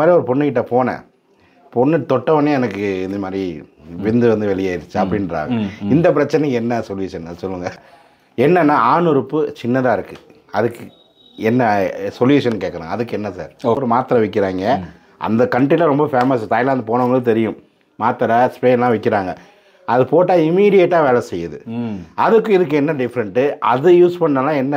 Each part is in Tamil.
மாதிரி ஒரு பொண்ணுக்கிட்ட போனேன். பொண்ணு தொட்டவொடனே எனக்கு இந்த மாதிரி விந்து வந்து வெளியேறிச்சு அப்படின்றாங்க. இந்த பிரச்சனைக்கு என்ன சொல்யூஷன் சொல்லுங்கள் என்னன்னா ஆண் உறுப்பு சின்னதாக இருக்குது அதுக்கு என்ன சொல்யூஷன் கேட்குறேன் அதுக்கு என்ன சார் ஒரு மாத்திரை விற்கிறாங்க அந்த கண்ட்ரியில் ரொம்ப ஃபேமஸ் தாய்லாந்து போனவங்களுக்கு தெரியும். மாத்திரை ஸ்ப்ரேலாம் விற்கிறாங்க அது போட்டால் இமீடியட்டாக வேலை செய்யுது. அதுக்கு இதுக்கு என்ன டிஃப்ரெண்ட்டு அதை யூஸ் பண்ணலாம் என்ன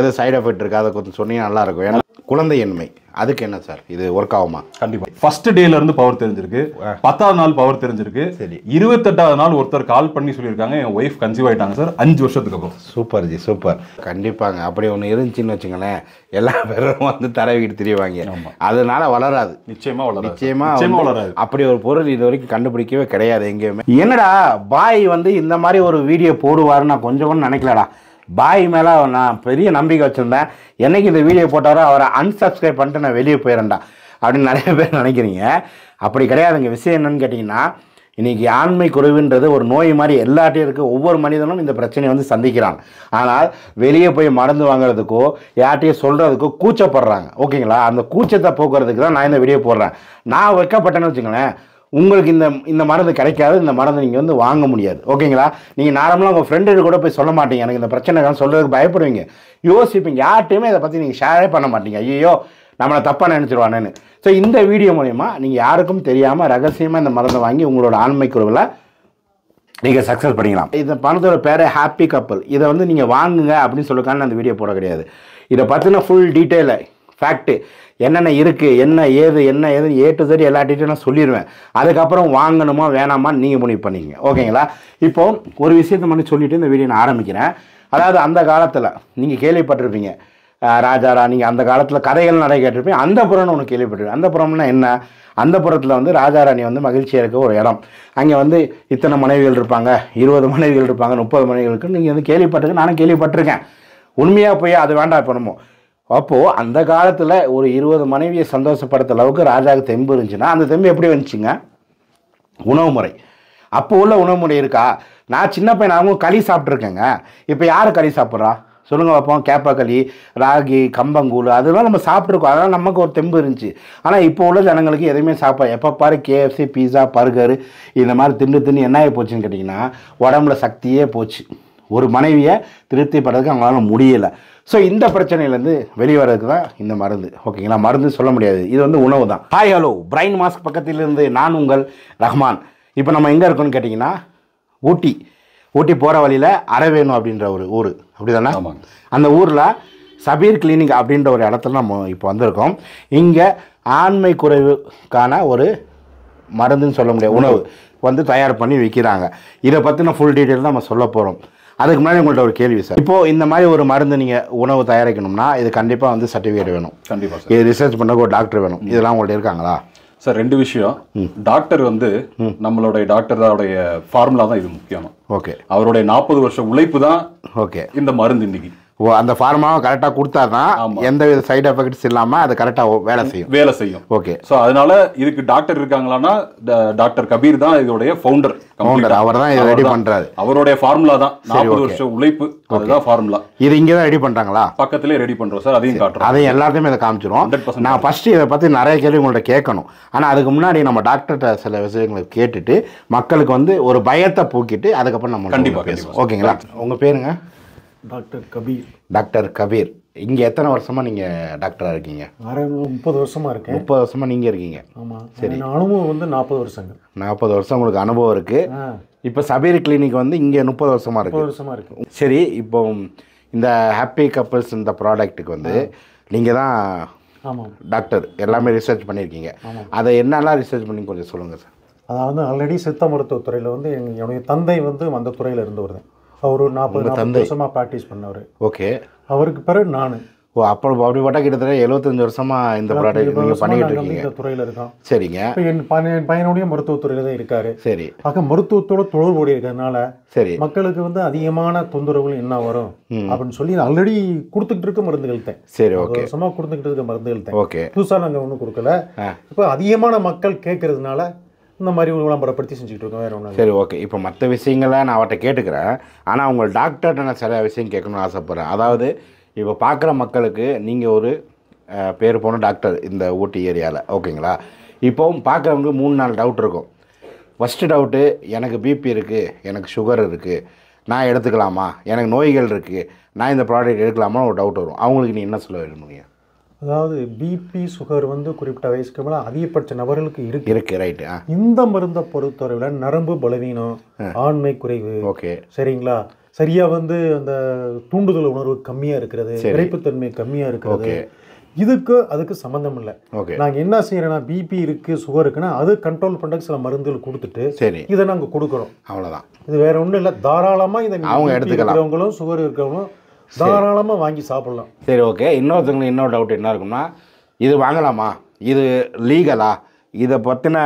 எது சைடு எஃபெக்ட் இருக்குது அதை கொஞ்சம் சொன்னீங்கன்னா நல்லாயிருக்கும். ஏன்னா குழந்தையின்மை அதுக்கு என்ன சார் இது ஒர்க் ஆகுமா? கண்டிப்பா. ஃபர்ஸ்ட் டேல இருந்து பவர் தெரிஞ்சிருக்கு. பத்தாவது நாள் பவர் தெரிஞ்சிருக்கு. சரி. இருபத்தெட்டாவது நாள் ஒருத்தர் கால் பண்ணி சொல்லியிருக்காங்க என் ஒய்ஃப் கன்சீவ் ஆயிட்டாங்க சார் அஞ்சு வருஷத்துக்கு அப்புறம். சூப்பர் ஜி சூப்பர் கண்டிப்பாங்க. அப்படி ஒன்று இருந்துச்சுன்னு வச்சுங்களேன் எல்லா பேரும் வந்து தடவிக்கிட்டு திரிவாங்க. ஆமா. அதனால வளராது. நிச்சயமா வளராது. நிச்சயமா வளராது. அப்படி ஒரு பொருள் இது வரைக்கும் கண்டுபிடிக்கவே கிடையாது எங்கேயுமே. என்னடா பாய் வந்து இந்த மாதிரி ஒரு வீடியோ போடுவாருன்னு நான் கொஞ்சம் கூட நினைக்கலடா. பாய் மேலே நான் பெரிய நம்பிக்கை வச்சுருந்தேன். என்னைக்கு இந்த வீடியோ போட்டாரோ அவரை அன்சப்ஸ்கிரைப் பண்ணிட்டு நான் வெளியே போயிடறேன்டா அப்படின்னு நிறைய பேர் நினைக்கிறீங்க. அப்படி கிடையாதுங்க. விஷயம் என்னன்னு கேட்டிங்கன்னா இன்றைக்கி ஆண்மை குறைவுன்றது ஒரு நோய் மாதிரி எல்லாட்டையும் இருக்குது ஒவ்வொரு மனிதனும் இந்த பிரச்சனையை வந்து சந்திக்கிறாங்க ஆனால் வெளியே போய் மருந்து வாங்குறதுக்கோ யார்ட்டையும் சொல்கிறதுக்கோ கூச்சப்படுறாங்க. ஓகேங்களா? அந்த கூச்சத்தை போக்குறதுக்கு தான் நான் இந்த வீடியோ போடுறேன். நான் வைக்கப்பட்டேன்னு வச்சுங்களேன் உங்களுக்கு இந்த இந்த மருந்து கிடைக்காது இந்த மருந்து நீங்கள் வந்து வாங்க முடியாது. ஓகேங்களா? நீங்கள் நார்மலாக உங்கள் ஃப்ரெண்டு கூட போய் சொல்ல மாட்டீங்க. எனக்கு இந்த பிரச்சனைக்கான சொல்கிறதுக்கு பயப்படுவீங்க. யோசிப்பீங்க. யார்ட்டையுமே இதை பற்றி நீங்கள் ஷேரே பண்ண மாட்டீங்க. ஐயோ நம்மளை தப்பாக நினச்சிருவானேன்னு. ஸோ இந்த வீடியோ மூலயமா நீங்கள் யாருக்கும் தெரியாமல் ரகசியமாக இந்த மருந்தை வாங்கி உங்களோட ஆண்மை குழுவில் நீங்கள் சக்ஸஸ் பண்ணிக்கலாம். இந்த பணத்தோட பேர் ஹாப்பி கப்பல் இதை வந்து நீங்கள் வாங்குங்க அப்படின்னு சொல்லுக்கான்னு அந்த வீடியோ போட கிடையாது. இதை பற்றின ஃபுல் டீட்டெயிலை ஃபேக்ட்டு என்னென்ன இருக்குது என்ன ஏது என்ன ஏது ஏ டு சரி எல்லா டீட்டெயிலும் சொல்லிடுவேன் அதுக்கப்புறம் வாங்கணுமா வேணாமான்னு நீங்கள் முடிவு பண்ணிக்கங்க. ஓகேங்களா? இப்போ ஒரு விஷயத்தை மட்டும் சொல்லிவிட்டு இந்த வீடியோ நான் ஆரம்பிக்கிறேன். அதாவது அந்த காலத்தில் நீங்கள் கேள்விப்பட்டிருப்பீங்க. ராஜா ராணி அந்த காலத்தில் கதைகள் நிறைய கேட்டிருப்பீங்க. அந்த புறம்னு ஒன்று கேள்விப்பட்டிருப்பேன் அந்த புறம்னா என்ன? அந்த புறத்தில் வந்து ராஜா ராணி வந்து மகிழ்ச்சியாக இருக்க ஒரு இடம். அங்கே வந்து இத்தனை மனைவிகள் இருப்பாங்க. இருபது மனைவிகள் இருப்பாங்க. முப்பது மனைவிகள் இருக்குன்னு நீங்கள் வந்து கேள்விப்பட்டிருக்கேன். நானும் கேள்விப்பட்டிருக்கேன். உண்மையாக போய் அது வேண்டாம் இப்போ நம்ம. அப்போது அந்த காலத்தில் ஒரு இருபது மனைவியை சந்தோஷப்படுத்த அளவுக்கு ராஜாவுக்கு தெம்பு இருந்துச்சுன்னா அந்த தெம்பு எப்படி வந்துச்சுங்க? உணவு முறை. அப்போ உள்ள உணவு முறை இருக்கா? நான் சின்ன பையன் அவங்க களி சாப்பிட்ருக்கேங்க இப்போ யார் களி சாப்பிட்றா? சொல்லுங்க பார்ப்போம் கேப்பக்களி ராகி கம்பங்கூழ் அதெல்லாம் நம்ம சாப்பிட்ருக்கோம் அதெல்லாம் நமக்கு ஒரு தெம்பு இருந்துச்சு. ஆனால் இப்போ உள்ள ஜனங்களுக்கு எதுவுமே சாப்பிட எப்போ பாரு கேஎஃப்சி பீஸா பர்கர் இந்த மாதிரி தின்னு தின்னு என்ன ஆகி போச்சுன்னு கேட்டிங்கன்னா உடம்புல சக்தியே போச்சு. ஒரு மனைவியை திருப்திப்படுறதுக்கு அவங்களால முடியலை. ஸோ இந்த பிரச்சனையிலேருந்து வெளியே வர்றதுக்கு தான் இந்த மருந்து ஓகேங்களா? மருந்து சொல்ல முடியாது. இது வந்து உணவு தான். ஹாய் ஹலோ பிரைன் மாஸ்க் பக்கத்திலிருந்து நான் உங்கள் ரஹ்மான். இப்போ நம்ம எங்கே இருக்கோம்னு கேட்டிங்கன்னா ஊட்டி. ஊட்டி போகிற வழியில் அரவேணு அப்படின்ற ஒரு ஊர். அப்படி தானே. அந்த ஊரில் சபீர் கிளினிக் அப்படின்ற ஒரு இடத்துல நம்ம இப்போ வந்திருக்கோம். இங்கே ஆண்மை குறைவுக்கான ஒரு மருந்துன்னு சொல்ல முடியாது. உணவு வந்து தயார் பண்ணி விற்கிறாங்க இதை பற்றின ஃபுல் டீட்டெயில் நம்ம சொல்ல போகிறோம் அதுக்கு முன்னாடி உங்கள்ட்ட ஒரு கேள்வி சார். இப்போது இந்த மாதிரி ஒரு மருந்து நீங்கள் உணவு தயாரிக்கணும்னா இது கண்டிப்பாக வந்து சர்டிஃபிகேட் வேணும். கண்டிப்பா சார். இது ரிசர்ச் பண்ண ஒரு டாக்டர் வேணும். இதெல்லாம் உங்கள்ட்ட இருக்காங்களா? சார் ரெண்டு விஷயம். டாக்டர் வந்து நம்மளுடைய டாக்டரோடைய ஃபார்முலா தான் இது முக்கியம். ஓகே. அவருடைய நாற்பது வருஷம் உழைப்பு தான் ஓகே. இந்த மருந்து இன்னைக்கு. ஓ அந்த ஃபார்மாவை கரெக்டாக கொடுத்தா தான். எந்த வித சைடு எஃபெக்ட்ஸ் இல்லாமல் அது கரெக்டாக வேலை செய்யும். வேலை செய்யும். ஓகே. ஸோ அதனால இதுக்கு டாக்டர் இருக்காங்களான்னா டாக்டர் கபீர் தான் இதோடைய ஃபவுண்டர் Founder, அவர்தான் இதை ready பண்றாரு. அவருடைய ஃபார்முலா தான். நாற்பது. வருஷம் உழைப்பு அதுதான் ஃபார்முலா இது இங்கே தான் ரெடி பண்ணுறாங்களா பக்கத்திலே ரெடி பண்றோம் சார் அதையும் காட்டுறோம். அதை எல்லாத்தையுமே இதை காமிச்சிரும் 100% நான் ஃபஸ்ட்டு இதை பற்றி நிறைய கேள்வி உங்கள்ட்ட கேட்கணும். ஆனால் அதுக்கு முன்னாடி நம்ம டாக்டர்கிட்ட சில விஷயங்களை கேட்டுட்டு மக்களுக்கு வந்து ஒரு பயத்தை போக்கிட்டு அதுக்கப்புறம் நம்ம கண்டிப்பா, உள்ள பேசுவோம். ஓகேங்களா? உங்கள் பேருங்க? டாக்டர் கபீர். டாக்டர் கபீர். இங்கே எத்தனை வருஷமாக நீங்கள் டாக்டராக இருக்கீங்க? முப்பது வருஷமா இருக்கேன். முப்பது வருஷமாக நீங்கள் இருக்கீங்க. ஆமாம் சரி. அனுபவம் வந்து நாற்பது வருஷங்கள். நாற்பது வருஷம் உங்களுக்கு அனுபவம் இருக்குது இப்போ சபீர் கிளினிக் வந்து இங்கே முப்பது வருஷமாக இருக்குது வருஷமா இருக்கு. சரி இப்போ இந்த ஹாப்பி கப்பல்ஸ் இந்த ப்ராடக்ட்டுக்கு வந்து நீங்கள் தான் ஆமாம் டாக்டர் எல்லாமே ரிசர்ச் பண்ணியிருக்கீங்க. அதை என்னெல்லாம் ரிசர்ச் பண்ணி கொஞ்சம் சொல்லுங்கள் சார் அதாவது ஆல்ரெடி சித்த மருத்துவத்துறையில் வந்து என்னுடைய தந்தை வந்து அந்த துறையில் இருந்தவர் தான் அவர் நாற்பது நாற்பது? வருஷமாக ப்ராக்டிஸ் பண்ணவர். ஓகே. அவருக்கு பிறகு நான். ஓ அப்போ அப்படி பார்த்தா கிட்டத்தட்ட எழுபத்தஞ்சு வருஷமா இந்த ப்ராடக்ட் நீங்கள் பண்ணிக்கிட்டு இருக்கீங்க. இந்த துறையில் இருக்கோம். சரிங்க. இப்போ என் பையன் பையனுடைய மருத்துவத்துறையில் தான் இருக்காரு. சரி. ஆக மருத்துவத்தோட தொடர்புடைய இருக்கிறதுனால சரி. மக்களுக்கு வந்து அதிகமான தொந்தரவுகள் என்ன வரும் அப்படின்னு சொல்லி ஆல்ரெடி கொடுத்துக்கிட்டு இருக்க மருந்துகள் தான் சரி ஓகே. வருஷமா கொடுத்துக்கிட்டு இருக்க மருந்துகள் தான் ஓகே. புதுசாக நாங்கள் ஒன்றும் கொடுக்கல. இப்போ அதிகமான மக்கள் கேட்கறதுனால இந்த மாதிரி ஒரு விளம்பரப்படுத்தி செஞ்சுக்கிட்டு இருக்கோம். வேறு ஒன்றும் சரி ஓகே இப்போ மற்ற விஷயங்களை நான் அவர்கிட்ட கேட்டுக்கிறேன். ஆனால் உங்கள் டாக்டர்கிட்ட நான் சில விஷயம் கேட்கணும்னு ஆசைப்பட்றேன். அதாவது இப்போ பார்க்குற மக்களுக்கு நீங்கள் ஒரு பேர் போன டாக்டர் இந்த ஊட்டி ஏரியாவில் ஓகேங்களா? இப்போவும் பார்க்குறவங்க மூணு நாலு டவுட் இருக்கும். ஃபஸ்ட்டு டவுட்டு எனக்கு பிபி இருக்குது எனக்கு சுகர் இருக்குது நான் எடுத்துக்கலாமா? எனக்கு நோய்கள் இருக்குது நான் இந்த ப்ராடக்ட் எடுக்கலாமா ஒரு டவுட் வரும். அவங்களுக்கு நீ என்ன சொல்ல விரும்புறீங்க அதாவது பிபி சுகர் வந்து குறிப்பிட்ட வயசுக்கு மேலே அதிகபட்ச நபர்களுக்கு இருக்கு. இருக்குது ரைட்டு இந்த மருந்தை பொறுத்தவரையில் நரம்பு பலவீனம் ஆண்மை குறைவு. ஓகே. சரிங்களா? சரியா வந்து அந்த தூண்டுதல் உணர்வு கம்மியா இருக்கிறது. விரைப்புத்தன்மை கம்மியா இருக்கிறது. இதுக்கு அதுக்கு சம்மந்தம் இல்லை. ஓகே. நாங்க என்ன செய்யறோம்னா பிபி இருக்கு சுகர் இருக்குன்னா அது கண்ட்ரோல் பண்றதுக்கு சில மருந்துகள் கொடுத்துட்டு சரி. இதை நாங்க கொடுக்குறோம். அவ்வளோதான் இது வேற ஒண்ணும் இல்லை. தாராளமா இந்த அவங்க. இருக்கிறவங்களும் சுகர் இருக்கிறவங்களும் தாராளமா வாங்கி சாப்பிடலாம். சரி ஓகே இன்னொருத்தவங்களுக்கு இன்னொரு டவுட் என்ன இருக்கும்னா இது வாங்கலாமா? இது லீகலா இதை பற்றின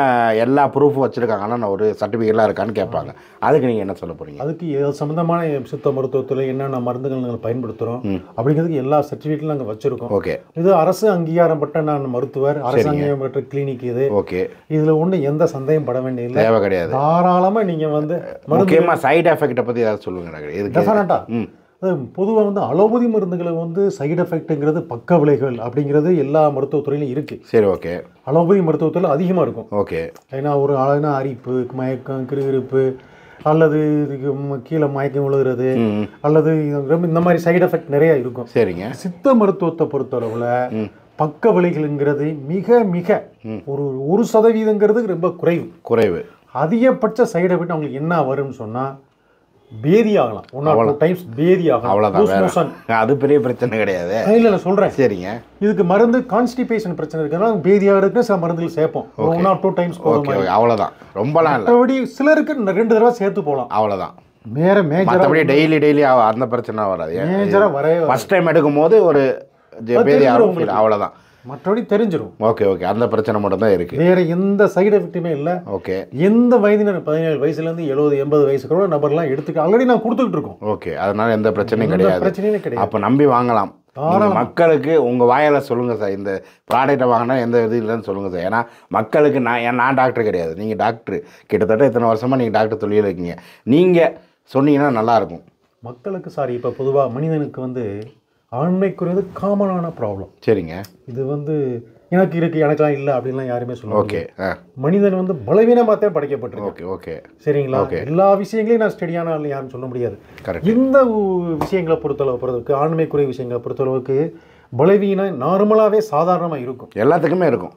எல்லா ப்ரூஃபும் வச்சுருக்காங்கன்னா நான் ஒரு சர்டிஃபிகேட்லாம் இருக்கான்னு கேட்பாங்க. அதுக்கு நீங்கள் என்ன சொல்ல போகிறீங்க அதுக்கு இது சம்பந்தமான சித்த மருத்துவத்தில் என்னென்ன மருந்துகள் நாங்கள் பயன்படுத்துகிறோம் அப்படிங்கிறதுக்கு எல்லா சர்டிஃபிகேட்டும் நாங்கள் வச்சுருக்கோம். ஓகே இது அரசு அங்கீகாரம் பெற்ற நான் மருத்துவர் அரசு அங்கீகாரம் பெற்ற கிளினிக் இது. ஓகே இதுல ஒண்ணு எந்த சந்தேகம் பட வேண்டியதில்லை. தேவை கிடையாது. தாராளமா நீங்க வந்து முக்கியமாக சைடு எஃபெக்ட்டை பற்றி ஏதாவது சொல்லுங்க டாக்டர் பொதுவாக வந்து அலோபதி மருந்துகளை வந்து சைடு எஃபெக்ட்டுங்கிறது பக்க விளைவுகள் அப்படிங்கிறது எல்லா மருத்துவத்துறையிலும் இருக்கு. சரி ஓகே. அலோபதி மருத்துவத்தில் அதிகமாக இருக்கும். ஓகே. ஏன்னா ஒரு ஆளுனா அரிப்பு மயக்கம் கிருகிருப்பு அல்லது இதுக்கு கீழே மயக்கம் விழுகிறது அல்லது இந்த மாதிரி சைடு எஃபெக்ட் நிறைய இருக்கும். சரிங்க. சித்த மருத்துவத்தை பொறுத்தளவில் பக்க விளைவுகள்ங்கிறது மிக மிக ஒரு ஒரு சதவீதங்கிறது ரொம்ப குறைவு. குறைவு. அதிகபட்ச சைடு எஃபெக்ட் அவங்களுக்கு என்ன வரும்னு சொன்னா பேதி ஆகலாம். ஒன் ஆர் டூ டைம்ஸ் பேதி ஆகலாம். அவ்வளோதான் அது பெரிய பிரச்சனை கிடையாது. இல்ல இல்ல சொல்றேன். சரிங்க. இதுக்கு மருந்து கான்ஸ்டிபேஷன் பிரச்சனை இருக்குன்னா பேதி ஆகிறதுக்கு சில மருந்துகள் சேர்ப்போம். ஒன் ஆர் டூ டைம்ஸ் போதும் அவ்வளோதான் ரொம்பலாம் இல்லை. மற்றபடி சிலருக்கு ரெண்டு தடவை சேர்த்து போகலாம். அவ்வளோதான் வேற மேஜரா மற்றபடி டெய்லி டெய்லி அந்த பிரச்சனை வராது. மேஜரா வரவே. ஃபர்ஸ்ட் டைம் எடுக்கும் போது ஒரு பேதி. அவ்வளோதான் மற்றபடி தெரிஞ்சிரும். Okay okay. அந்த பிரச்சனை மட்டும் தான் இருக்கு. வேற எந்த சைடு எஃபெக்ட்டுமே இல்லை. ஓகே. எந்த வயதினர் பதினேழு வயசுல இருந்து எழுபது எண்பது வயசு கூட நபர்லாம் எடுத்துக்க ஆல்ரெடி நான் கொடுத்துக்கிட்டு இருக்கோம். ஓகே. அதனால எந்த பிரச்சனையும் கிடையாது. பிரச்சனையுமே கிடையாது. அப்போ நம்பி வாங்கலாம். மக்களுக்கு உங்க வாயால சொல்லுங்க சார். இந்த ப்ராடக்ட்டை வாங்கினா எந்த இது இல்லைன்னு சொல்லுங்க சார். ஏன்னா மக்களுக்கு நான் நான் டாக்டர் கிடையாது. நீங்க டாக்டர் கிட்டத்தட்ட இத்தனை வருஷமா நீங்க டாக்டர் தொழில் இருக்கீங்க. நீங்க சொன்னீங்கன்னா நல்லா இருக்கும். மக்களுக்கு சாரி இப்போ பொதுவா மனிதனுக்கு வந்து ஆண்மைக்குரியது காமனான ப்ராப்ளம் சரிங்க. இது வந்து எனக்கு இருக்கு எனக்கெல்லாம் இல்லை அப்படின்லாம் யாருமே சொல்லுவாங்க ஓகே மனிதன் வந்து பலவீனமாகத்தான் படைக்கப்பட்டிருக்கு ஓகே ஓகே. சரிங்களா? எல்லா விஷயங்களையும் நான் ஸ்டெடியான ஆள் யாரும் சொல்ல முடியாது. இந்த விஷயங்களை பொறுத்தளவு பொறுத்தளவுக்கு ஆண்மைக்குரிய விஷயங்களை பொறுத்தளவுக்கு பலவீனம் நார்மலாகவே சாதாரணமாக இருக்கும். எல்லாத்துக்குமே இருக்கும்.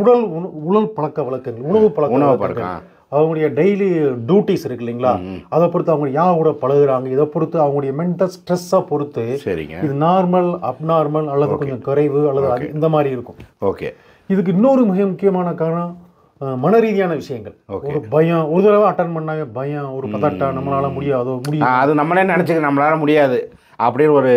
உடல் உண- உடல் பழக்க வழக்கங்கள் உணவு பழக்க உணவு பழக்கம். அவங்களுடைய டெய்லி டியூட்டிஸ் இருக்கு இல்லைங்களா? அதை பொறுத்து அவங்க யார் கூட பழகுறாங்க. இதை பொறுத்து அவங்களுடைய மென்டல் ஸ்ட்ரெஸ்ஸை பொறுத்து சரிங்க. இது நார்மல் அப்நார்மல் அல்லது கொஞ்சம் குறைவு அல்லது இந்த மாதிரி இருக்கும். ஓகே இதுக்கு இன்னொரு மிக முக்கியமான காரணம் மன ரீதியான விஷயங்கள். ஒரு பயம் ஒரு தடவை அட்டன் பண்ணாவே பயம் ஒரு பதட்டம் நம்மளால முடியாதோ முடியும் அது நம்மளே நினச்சிக்க நம்மளால முடியாது. அப்படின்னு ஒரு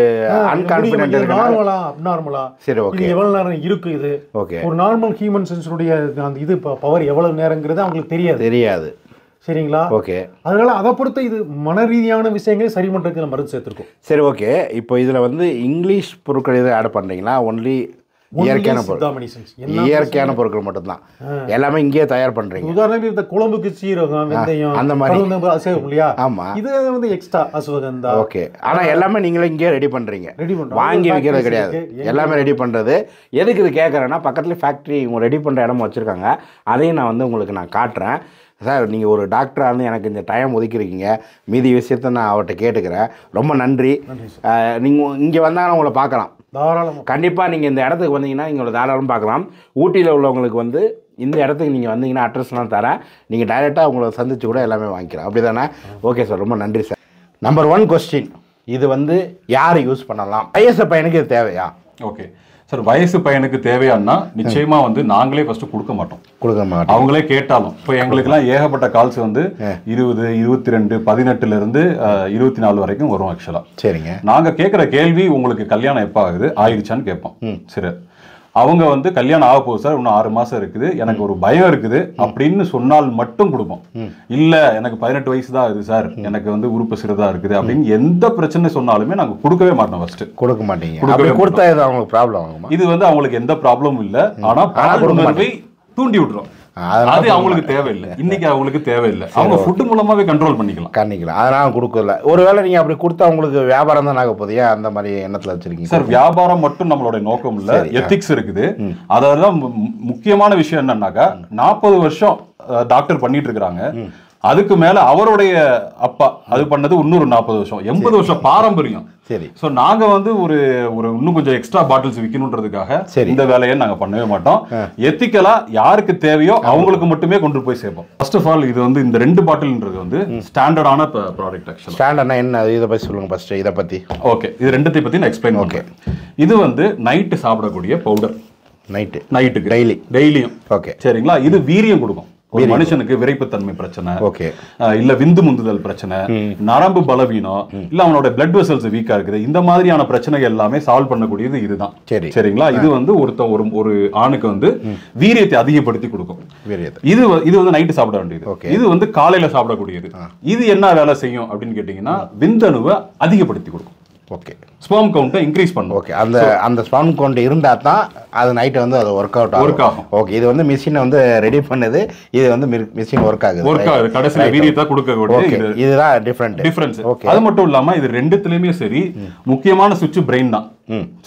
அன்கான்ஃபிடென்ட் நார்மலா அப்நார்மலா சரி ஓகே எவ்வளவு நேரம் இருக்கு இது? ஓகே ஒரு நார்மல் ஹியூமன் சென்ஸுடைய அந்த இது பவர் எவ்வளவு நேரங்கிறது அவங்களுக்கு தெரியாது. தெரியாது. சரிங்களா? ஓகே அதனால அதை பொறுத்து இது மன ரீதியான விஷயங்களை சரி பண்றதுக்கு நம்ம மருந்து சேர்த்திருக்கோம். சரி ஓகே இப்போ இதில் வந்து இங்கிலீஷ் பொருட்கள் எதுவும் ஆட் பண்ணுறீங்களா ஒன்லி இயற்கையான பொருள். இயற்கையான பொருட்கள் மட்டும்தான். எல்லாமே இங்கேயே தயார் பண்ணுறீங்க உதாரணத்துக்கு இந்த குழம்புக்கு சீரகம் வெந்தயம் அந்த மாதிரி. செய்வோம் இல்லையா? ஆமாம் இது வந்து எக்ஸ்ட்ரா அசுவகந்தா. ஓகே. ஆனால் எல்லாமே நீங்களே இங்கேயே ரெடி பண்ணுறீங்க ரெடி வாங்கி factories கிடையாது. எல்லாமே ரெடி பண்ணுறது எதுக்கு இது கேட்குறேன்னா பக்கத்துல ஃபேக்ட்ரி இவங்க ரெடி பண்ணுற இடமும் வச்சுருக்காங்க. அதையும் நான் வந்து உங்களுக்கு நான் காட்டுறேன். சார் நீங்கள் ஒரு டாக்டராக இருந்து எனக்கு இந்த டைம் ஒதுக்கிருக்கீங்க மீதி விஷயத்த நான் அவர்கிட்ட கேட்டுக்கிறேன். ரொம்ப நன்றி. நீங்கள் இங்கே வந்தாங்கன்னா உங்களை பார்க்கலாம். தாராளமா. கண்டிப்பாக நீங்கள் இந்த இடத்துக்கு வந்தீங்கன்னா இங்கே தாராளம் பார்க்கலாம். ஊட்டியில் உள்ளவங்களுக்கு வந்து இந்த இடத்துக்கு நீங்கள் வந்தீங்கன்னா அட்ரஸ்லாம் தரேன் நீங்கள் டைரெக்டாக உங்களை சந்திச்சு கூட எல்லாமே வாங்கிக்கலாம். அப்படி தானே ஓகே சார் ரொம்ப நன்றி சார் நம்பர் ஒன் கொஸ்டின் இது வந்து யார் யூஸ் பண்ணலாம்? வயசு பையனுக்கு இது தேவையா? ஓகே சார் வயசு பையனுக்கு தேவையானா நிச்சயமா வந்து நாங்களே ஃபர்ஸ்ட் கொடுக்க மாட்டோம். கொடுக்க மாட்டேன் அவங்களே கேட்டாலும். இப்போ எங்களுக்கெல்லாம் ஏகப்பட்ட கால்ஸ் வந்து இருபது இருபத்தி ரெண்டு பதினெட்டுல இருந்து இருபத்தி நாலு வரைக்கும் வரும் ஆக்சுவலா சரிங்க. நாங்க கேட்குற கேள்வி உங்களுக்கு கல்யாணம் எப்போ ஆகுது? ஆயிடுச்சான்னு கேட்போம். சரி. அவங்க வந்து கல்யாணம் ஆக போகுது சார் இன்னும் ஆறு மாசம் இருக்குது. எனக்கு ஒரு பயம் இருக்குது. அப்படின்னு சொன்னால் மட்டும் கொடுப்போம். இல்ல எனக்கு பதினெட்டு வயசு தான் ஆகுது சார். எனக்கு வந்து உறுப்பு சிறுதா இருக்குது. அப்படின்னு எந்த பிரச்சனை சொன்னாலுமே நாங்க கொடுக்கவே மாட்டோம் ஃபர்ஸ்ட் கொடுக்க மாட்டீங்க. கொடுத்தா இது அவங்களுக்கு ப்ராப்ளம் இது வந்து அவங்களுக்கு எந்த ப்ராப்ளமும் இல்ல. ஆனா கொடுக்க பாலுணர்வை தூண்டி விட்டுரும். அது அவங்களுக்கு தேவையில்லை. இன்னைக்கு அவங்களுக்கு தேவையில்லை. அவங்க ஃபுட் மூலமாவே கண்ட்ரோல் பண்ணிக்கலாம். கண்ணிக்கலாம் அதனால கொடுக்கல. ஒருவேளை நீங்க அப்படி கொடுத்தா உங்களுக்கு வியாபாரம் தான் ஆக ஏன் அந்த மாதிரி எண்ணத்துல வச்சிருக்கீங்க? சார் வியாபாரம் மட்டும் நம்மளுடைய நோக்கம் இல்ல. எத்திக்ஸ் இருக்குது. அதெல்லாம் மு- முக்கியமான விஷயம் என்னன்னாக்கா நாற்பது வருஷம் டாக்டர் பண்ணிட்டு இருக்கிறாங்க. அதுக்கு மேல அவருடைய அப்பா அது பண்ணது இன்னொரு நாற்பது வருஷம் எண்பது வருஷம் பாரம்பரியம். சரி. சோ நாங்க வந்து ஒரு ஒரு இன்னும் கொஞ்சம் எக்ஸ்ட்ரா பாட்டில்ஸ் விற்கணுன்றதுக்காக. இந்த வேலையை நாங்க பண்ணவே மாட்டோம். எத்திக்கலா யாருக்கு தேவையோ அவங்களுக்கு மட்டுமே கொண்டு போய் சேர்ப்போம். ஃபர்ஸ்ட் ஆஃப் ஆல் இது வந்து இந்த ரெண்டு பாட்டில்ன்றது வந்து ஸ்டாண்டர்டான ப்ராடக்ட் ஆக்சுவலா ஸ்டாண்டர்ட்னா என்ன? இதை பத்தி சொல்லுங்க ஃபர்ஸ்ட் இதை பத்தி. ஓகே இது ரெண்டுத்தை பத்தி நான் எக்ஸ்பிளைன் ஓகே இது வந்து நைட்டு சாப்பிடக்கூடிய பவுடர் நைட்டு நைட்டுக்கு Daily. டெய்லியும் ஓகே சரிங்களா? இது வீரியம் கொடுக்கும். மனுஷனுக்கு விரைப்புத்தன்மை பிரச்சனை ஓகே. இல்ல விந்து முந்துதல் பிரச்சனை நரம்பு பலவீனம் இல்ல அவனோட பிளட் வெசல்ஸ் வீக்கா இருக்குது. இந்த மாதிரியான பிரச்சனைகள் எல்லாமே சால்வ் பண்ணக்கூடியது இதுதான். சரி. சரிங்களா? இது வந்து ஒருத்த ஒரு ஒரு ஆணுக்கு வந்து வீரியத்தை அதிகப்படுத்தி கொடுக்கும். இது இது வந்து நைட்டு சாப்பிட வேண்டியது. இது வந்து காலையில சாப்பிடக்கூடியது. இது என்ன வேலை செய்யும் அப்படின்னு கேட்டீங்கன்னா விந்தணுவை அதிகப்படுத்தி கொடுக்கும். ஓகே ஸ்பெர்ம் கவுண்ட்டை இன்க்ரீஸ் பண்ணும் ஓகே அந்த அந்த ஸ்பான் கவுண்ட் இருந்தா தான் அது நைட்டு வந்து அது ஒர்க் அவுட் Work ஆகும். ஓகே இது வந்து மிஷினை வந்து ரெடி பண்ணுது. இது வந்து மிஷின் ஒர்க் ஆகுது. ஒர்க் ஆகுது. கடைசியில வீரியத்தை கொடுக்கக்கூடிய இதுதான் டிஃப்ரெண்ட் டிஃபரன்ஸ் ஓகே அது மட்டும் இல்லாம இது ரெண்டுத்துலயுமே சரி முக்கியமான சுவிட்ச் பிரெயின் தான்.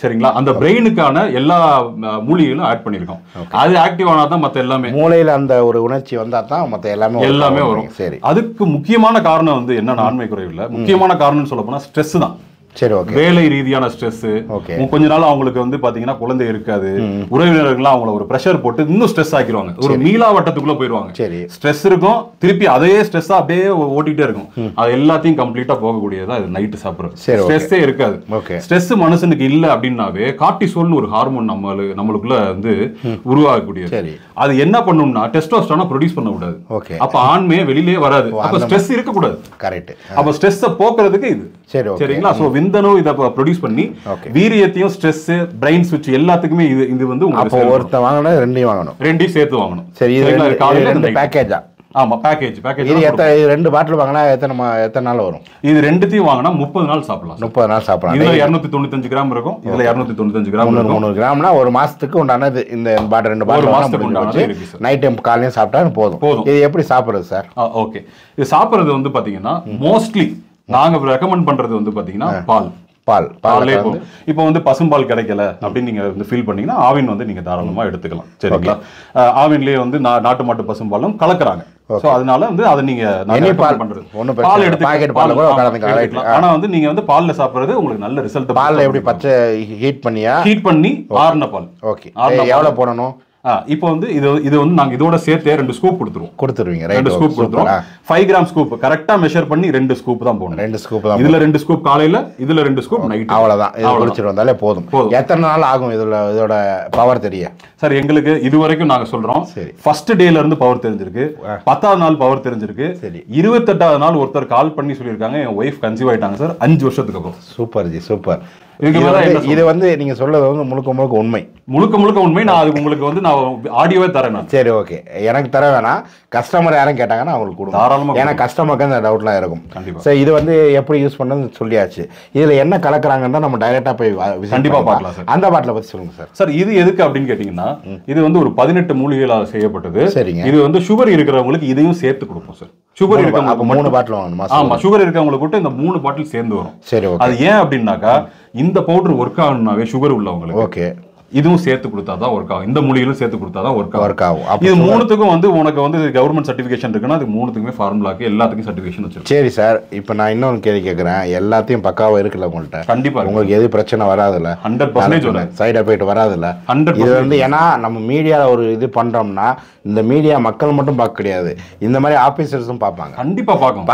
சரிங்களா? அந்த பிரெயினுக்கான எல்லா அஹ், மூலிகைகளும் ஆட் பண்ணிருக்கோம் அது ஆக்டிவ் ஆனா தான் மத்த எல்லாமே. மூளையில அந்த ஒரு உணர்ச்சி வந்தா தான் மத்த எல்லாமே எல்லாமே. வரும். சரி. அதுக்கு முக்கியமான காரணம் வந்து என்ன ஆண்மை குறைவு இல்ல. முக்கியமான காரணம் சொல்ல போனா ஸ்ட்ரெஸ் தான். சரி ஓகே வேலை ரீதியான ஸ்ட்ரெஸ் Okay. கொஞ்ச நாள் அவங்களுக்கு வந்து பாத்தீங்கன்னா குழந்தை இருக்காது. உறவினர்கள் அவங்கள ஒரு பிரஷர் போட்டு இன்னும் ஸ்ட்ரெஸ் ஆக்கிடுவாங்க ஒரு மீளா வட்டத்துக்குள்ள போயிருவாங்க. சரி. ஸ்ட்ரெஸ் இருக்கும் திருப்பி அதே ஸ்ட்ரெஸ்ஸா அப்படியே ஓட்டிட்டே இருக்கும். அது எல்லாத்தையும் கம்ப்ளீட்டா போகக்கூடியதா இது நைட்டு சாப்பிடுறது. ஸ்ட்ரெஸ்ஸே இருக்காது. ஓகே ஸ்ட்ரெஸ் மனுஷனுக்கு இல்ல அப்படின்னாவே கார்டிசோல்னு ஒரு ஹார்மோன் நம்மளு நம்மளுக்குள்ள வந்து உருவாகக்கூடியது. சரி. அது என்ன பண்ணும்னா டெஸ்டோஸ்டான ப்ரொடியூஸ் பண்ண கூடாது ஓகே அப்ப ஆண்மையே வெளியிலே வராது. அப்ப ஸ்ட்ரெஸ் இருக்க கூடாது கரெக்ட் அப்ப ஸ்ட்ரெஸ்ஸை போக்குறதுக்கு இது. சரி சரிங்களா? சோ விந்தணு இத ப்ரொடியூஸ் பண்ணி. வீரியத்தையும் ஸ்ட்ரெஸ் பிரெயின் சுவிட்ச் எல்லாத்துக்குமே இது இது வந்து உங்களுக்கு. ஒருத்தன் வாங்கணும் ரெண்டையும் வாங்கணும். ரெண்டையும் சேர்த்து வாங்கணும். சரி இது? ரெண்டு-. பேக்கேஜா ஆமா பேக்கேஜ் பேக்கேஜ் இது எத்தனை ரெண்டு பாட்டில் வாங்கினா எத்தனை எத்தனை நாள் வரும்? இது ரெண்டுத்தையும் வாங்கினா முப்பது நாள் சாப்பிடலாம் முப்பது நாள் சாப்பிடலாம். இதுல இருநூத்தி தொண்ணூத்தஞ்சு கிராம் இருக்கும். இதுல இருநூத்தி தொண்ணூத்தஞ்சு கிராம் முந்நூறு கிராம்னா ஒரு மாசத்துக்கு உண்டானது இந்த பாட்டில் ரெண்டு பாட்டில் இருக்கு சார். நைட் டைம் காலையும் சாப்பிட்டா போதும். போதும். இது எப்படி சாப்பிடுறது சார்? ஓகே இது சாப்பிடுறது வந்து பாத்தீங்கன்னா மோஸ்ட்லி நாங்க ரெக்கமெண்ட் பண்றது வந்து பாத்தீங்கன்னா பால். பால். பாலே பால் இப்போ வந்து பசும்பால் கிடைக்கல அப்படின்னு நீங்க வந்து ஃபீல் பண்ணீங்கன்னா ஆவின் வந்து நீங்க தாராளமா எடுத்துக்கலாம். சரிங்களா? ஆவின்லயே வந்து நா- நாட்டு மாட்டு பசும்பாலும் கலக்குறாங்க. சோ அதனால வந்து அதை நீங்க பால். பண்றது. பால். எடுத்து packet பால்ல கூட. ஆனா வந்து நீங்க வந்து பால்ல சாப்பிடுறது உங்களுக்கு நல்ல ரிசல்ட் பால்ல எப்படி பச்சை ஹீட் பண்ணியா? ஹீட் பண்ணி ஆறுன பால். ஓகே. எவ்வளவு போடணும்? இப்போ வந்து இது இது வந்து நாங்க இதோட சேர்த்தே ரெண்டு ஸ்கூப் கொடுத்துருவோம். கொடுத்துருவீங்க. ரெண்டு ஸ்கூப் கொடுத்துருவோம். ஃபைவ் கிராம் ஸ்கூப் கரெக்டா மெஷர் பண்ணி ரெண்டு ஸ்கூப் தான் போடணும். ரெண்டு ஸ்கூப் தான் இதுல ரெண்டு ஸ்கூப் காலையில இதுல ரெண்டு ஸ்கூப் நைட் அவ்வளவுதான் இது குடிச்சிட்டு வந்தாலே போதும். எத்தனை நாள் ஆகும் இதுல இதோட பவர் தெரிய? சார் எங்களுக்கு இது வரைக்கும் நாங்க சொல்றோம். சரி. ஃபர்ஸ்ட் டேல இருந்து பவர் தெரிஞ்சிருக்கு. பத்தாவது நாள் பவர் தெரிஞ்சிருக்கு. சரி. இருபத்தெட்டாவது நாள் ஒருத்தர் கால் பண்ணி சொல்லியிருக்காங்க. என் ஒய்ஃப் கன்சீவ் ஆயிட்டாங்க சார் அஞ்சு வருஷத்துக்கு அப்புறம். சூப்பர் ஜி சூப்பர் இது வந்து- நீங்க சொல்றது வந்து முழுக்க முழுக்க உண்மை. முழுக்க முழுக்க உண்மை. நான் அது உங்களுக்கு வந்து நான் ஆடியோவே தரேன் சரி ஓகே எனக்கு தர வேணாம். கஸ்டமர் யாரும் கேட்டாங்கன்னா அவங்களுக்கு கொடுங்க. ஏன்னா கஸ்டமருக்கு அந்த டவுட்லாம் இருக்கும். சரி இது வந்து எப்படி யூஸ் பண்ணணும்னு சொல்லியாச்சு. இதுல என்ன கலக்குறாங்கன்னு தான் நம்ம டைரக்டா போய் வ- visit கண்டிப்பா பண்ணலாம். பார்க்கலாம் சார். அந்த பாட்டில பத்தி சொல்லுங்க சார் சார் இது எதுக்கு அப்படின்னு கேட்டீங்கன்னா இது வந்து ஒரு பதினெட்டு மூலிகைகளால் செய்யப்பட்டது. சரிங்க. இது வந்து சுகர் இருக்கிறவங்களுக்கு இதையும் சேர்த்து கொடுப்போம் சார் சுகர் இருக்கவங்களுக்கு மூணு பாட்டில் வாங்கணுமா ஆமா சுகர் இருக்கவங்களுக்கு மட்டும் இந்த மூணு பாட்டில் சேர்ந்து வரும். சரி அது ஏன் அப்படின்னாக்கா இந்த பவுடர் ஒர்க் ஆகணும்னாவே சுகர் உள்ளவங்களுக்கு. ஓகே இதுவும் சேர்த்து கொடுத்தாதான் ஒர்க் ஆகும். இந்த மூலிகளும் சேர்த்து கொடுத்தாதான் ஒர்க் ஆகும். ஒர்க் ஆகும். இது மூணுத்துக்கும் வந்து உனக்கு வந்து கவர்மெண்ட் சர்டிஃபிகேஷன் இருக்குன்னா அது மூணுத்துக்குமே ஃபார்முலாக்கு எல்லாத்துக்கும் சர்டிஃபிகேஷன் வச்சிருக்கோம். சரி சார் இப்போ நான் இன்னொரு கேள்வி கேட்குறேன் எல்லாத்தையும் பக்காவா இருக்குல்ல உங்கள்கிட்ட கண்டிப்பா இருக்கு. உங்களுக்கு எது பிரச்சனை வராதுல்ல? ஹண்ட்ரட் பர்சன்டேஜ் சைடு எஃபெக்ட் வராதுல்ல? ஹண்ட்ரட் இது வந்து ஏன்னா நம்ம மீடியாவில் ஒரு இது பண்றோம்னா இந்த மீடியா மக்கள் மட்டும் பார்க்க கிடையாது. இந்த மாதிரி ஆபீசர்ஸும் பார்ப்பாங்க. கண்டிப்பா பார்க்கும்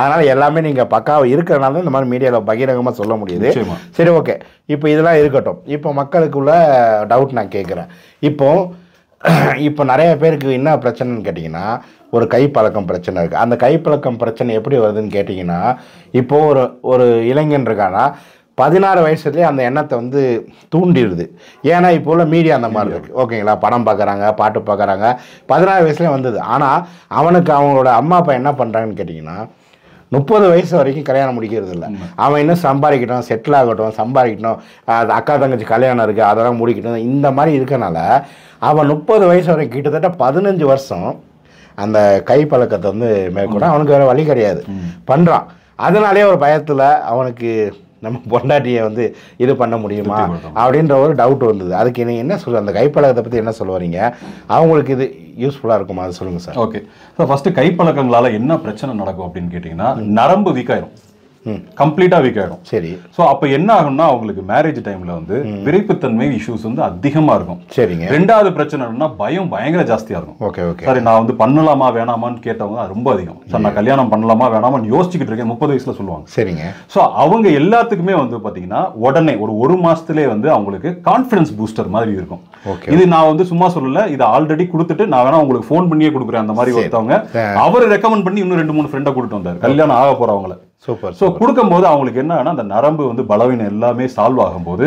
அதனால எல்லாமே நீங்க பக்காவா இருக்கிறனால தான் இந்த மாதிரி மீடியாவில் பகிரங்கமா சொல்ல முடியுது. சரி ஓகே இப்போ இதெல்லாம் இருக்கட்டும். இப்போ மக்களுக்குள்ள டவுட் நான் கேட்குறேன். இப்போ இப்போ நிறைய பேருக்கு என்ன பிரச்சனைன்னு கேட்டிங்கன்னா ஒரு கைப்பழக்கம் பிரச்சனை இருக்குது அந்த கைப்பழக்கம் பிரச்சனை எப்படி வருதுன்னு கேட்டிங்கன்னா இப்போ ஒரு ஒரு இளைஞன் இருக்கானா பதினாறு வயசுலேயே அந்த எண்ணத்தை வந்து தூண்டிடுது. ஏன்னா இப்போ உள்ள மீடியா அந்த மாதிரி இருக்குது ஓகேங்களா? படம் பார்க்குறாங்க பாட்டு பார்க்குறாங்க பதினாறு வயசுலேயே வந்தது. ஆனால் அவனுக்கு அவங்களோட அம்மா அப்பா என்ன பண்ணுறாங்கன்னு கேட்டிங்கன்னா முப்பது வயசு வரைக்கும் கல்யாணம் முடிக்கிறது இல்லை அவன் இன்னும் சம்பாதிக்கட்டும் செட்டில் ஆகட்டும் சம்பாதிக்கட்டும் அது அக்கா தங்கச்சி கல்யாணம் இருக்குது அதெல்லாம் முடிக்கட்டும் இந்த மாதிரி இருக்கனால அவன் முப்பது வயசு வரைக்கும் கிட்டத்தட்ட பதினஞ்சு வருஷம் அந்த கை பழக்கத்தை வந்து மேற்கொண்டு அவனுக்கு வேறு வழி கிடையாது. பண்ணுறான் அதனாலே ஒரு பயத்தில் அவனுக்கு நம்ம பொண்டாட்டியை வந்து இது பண்ண முடியுமா அப்படின்ற ஒரு டவுட் வந்தது. அதுக்கு நீ என்ன சொல்ல அந்த கைப்பழக்கத்தை பற்றி என்ன சொல்ல வரீங்க? அவங்களுக்கு இது யூஸ்ஃபுல்லாக இருக்குமா? அது சொல்லுங்கள் சார். ஓகே ஸோ ஃபர்ஸ்ட் கைப்பழக்கங்களால என்ன பிரச்சனை நடக்கும் அப்படின்னு கேட்டிங்கன்னா நரம்பு வீக் ஆயிரும் கம்ப்ளீட்டா வீக் ஆயிடும். சரி. ஸோ அப்போ என்ன ஆகும்னா அவங்களுக்கு மேரேஜ் டைம்ல வந்து விரைப்புத்தன்மை இஷ்யூஸ் வந்து அதிகமா இருக்கும். சரிங்க. ரெண்டாவது பிரச்சனை என்னன்னா பயம் பயங்கர ஜாஸ்தியா இருக்கும். Okay okay. சரி நான் வந்து பண்ணலாமா வேணாமான்னு கேட்டவங்க தான் ரொம்ப அதிகம். சார் நான் கல்யாணம் பண்ணலாமா வேணாமான்னு யோசிச்சுக்கிட்டு இருக்கேன். முப்பது வயசுல சொல்லுவாங்க. சரிங்க. ஸோ அவங்க எல்லாத்துக்குமே வந்து பாத்தீங்கன்னா உடனே ஒரு ஒரு மாசத்துலயே வந்து அவங்களுக்கு கான்ஃபிடன்ஸ் பூஸ்டர் மாதிரி இருக்கும். Okay. இது நான் வந்து சும்மா சொல்லல இதை ஆல்ரெடி கொடுத்துட்டு நான் வேணா உங்களுக்கு ஃபோன் பண்ணியே கொடுக்குறேன் அந்த மாதிரி ஒருத்தவங்க அவர் ரெக்கமெண்ட் பண்ணி இன்னும் ரெண்டு மூணு ஃப்ரெண்டை கூட்டிட்டு வந்தார். கல்யாணம் ஆக போறவங்கள. சூப்பர் ஸோ கொடுக்கும்போது அவங்களுக்கு என்னன்னா அந்த நரம்பு வந்து பலவீனம் எல்லாமே சால்வ் ஆகும்போது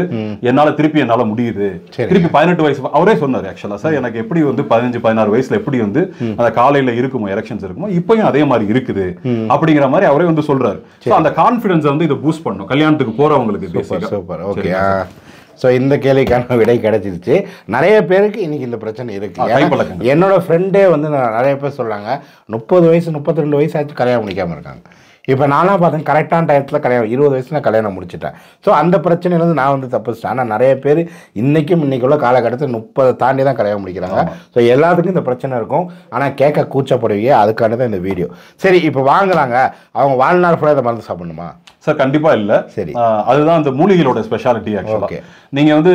என்னால திருப்பி என்னால முடியுது. திருப்பி பதினெட்டு வயசு அவரே சொன்னார் ஆக்சுவலா சார் எனக்கு எப்படி வந்து பதினஞ்சு பதினாறு வயசுல எப்படி வந்து அந்த காலையில இருக்குமோ எலெக்ஷன்ஸ் இருக்குமோ இப்பயும் அதே மாதிரி இருக்குது அப்படிங்கிற மாதிரி அவரே வந்து சொல்றாரு. ஸோ அந்த கான்ஃபிடன்ஸ் வந்து இதை பூஸ்ட் பண்ணும். கல்யாணத்துக்கு போறவங்களுக்கு சூப்பர் ஓகே ஸோ இந்த கேள்விக்கான விடை கிடைச்சிருச்சு. நிறைய பேருக்கு இன்னைக்கு இந்த பிரச்சனை இருக்கு. என்னோட ஃப்ரெண்டே வந்து நிறைய பேர் சொல்றாங்க முப்பது வயசு முப்பத்தி ரெண்டு வயசு ஆச்சு கல்யாணம் முடிக்காம இருக்காங்க. இப்போ நான்லாம் பார்த்தேன் கரெக்டான டயத்தில் கல்யாணம் இருபது வயசுல கல்யாணம் முடிச்சிட்டேன். ஸோ அந்த பிரச்சனையிலேருந்து நான் வந்து தப்பிச்சிட்டேன் ஆனால் நிறைய பேர் இன்னைக்கும் இன்னைக்குள்ள காலகட்டத்தில் முப்பதை தாண்டி தான் கல்யாணம் முடிக்கிறாங்க. ஸோ எல்லாத்துக்கும் இந்த பிரச்சனை இருக்கும். ஆனால் கேட்க கூச்சப்படுவீங்க. அதுக்கான தான் இந்த வீடியோ சரி இப்போ வாங்குறாங்க. அவங்க வாழ்நாள் ஃபுல்லாக இதை மருந்து சாப்பிடணுமா? சார் கண்டிப்பா இல்ல. சரி. அதுதான் அந்த மூலிகைகளோட ஸ்பெஷாலிட்டி ஆக்சுவலா Okay. நீங்க வந்து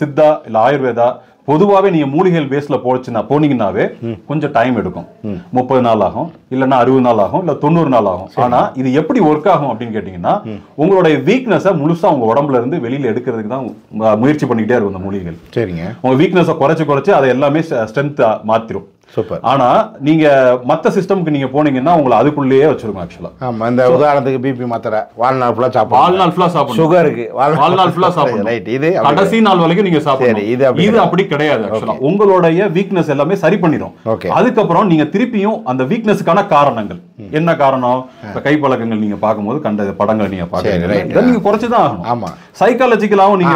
சித்தா இல்ல ஆயுர்வேதா பொதுவாவே நீங்க மூலிகைகள் பேஸ்ல போச்சுன்னா போனீங்கன்னாவே கொஞ்சம் டைம் எடுக்கும். முப்பது நாள் ஆகும் இல்லைன்னா அறுபது நாள் ஆகும் இல்ல தொண்ணூறு நாள் ஆகும். ஆனா இது எப்படி ஒர்க் ஆகும் அப்படின்னு கேட்டீங்கன்னா உங்களுடைய வீக்னஸை முழுசா உங்க உடம்புல இருந்து வெளியில எடுக்கிறதுக்கு தான் முயற்சி பண்ணிக்கிட்டே இருக்கும் இந்த மூலிகைகள். சரிங்க. உங்க வீக்னஸை குறைச்சு குறைச்சு அதை எல்லாமே ஸ்ட்ரென்த் மாத்திரும். சூப்பர் ஆனா நீங்க மத்த சிஸ்டம்க்கு நீங்க போனீங்கன்னா உங்களை அதுக்குள்ளேயே வச்சிருக்கும் ஆக்சுவலா ஆமா இந்த உதாரணத்துக்கு பிபி மாத்திரை வாழ்நாள் ஃபுல்லா சாப்பிடணும் வாழ்நாள் ஃபுல்லா சாப்பிடணும். சுகருக்கு வாழ்நாள் ஃபுல்லா சாப்பிடணும். ரைட் இது கடைசி நாள் வரைக்கும் நீங்க சாப்பிடணும். இது அப்படி இது அப்படி கிடையாது ஆக்சுவலா உங்களுடைய வீக்னஸ் எல்லாமே சரி பண்ணிடும். அதுக்கப்புறம் நீங்க திருப்பியும் அந்த வீக்னஸ்க்கான காரணங்கள். என்ன காரணம்? இப்ப கை பழக்கங்கள் நீங்க பார்க்கும்போது கண்ட படங்களை நீங்க. பாக்குறீங்க நீங்க குறைச்சுதான் ஆகணும். ஆமா. சைக்காலஜிக்கலாவும் நீங்க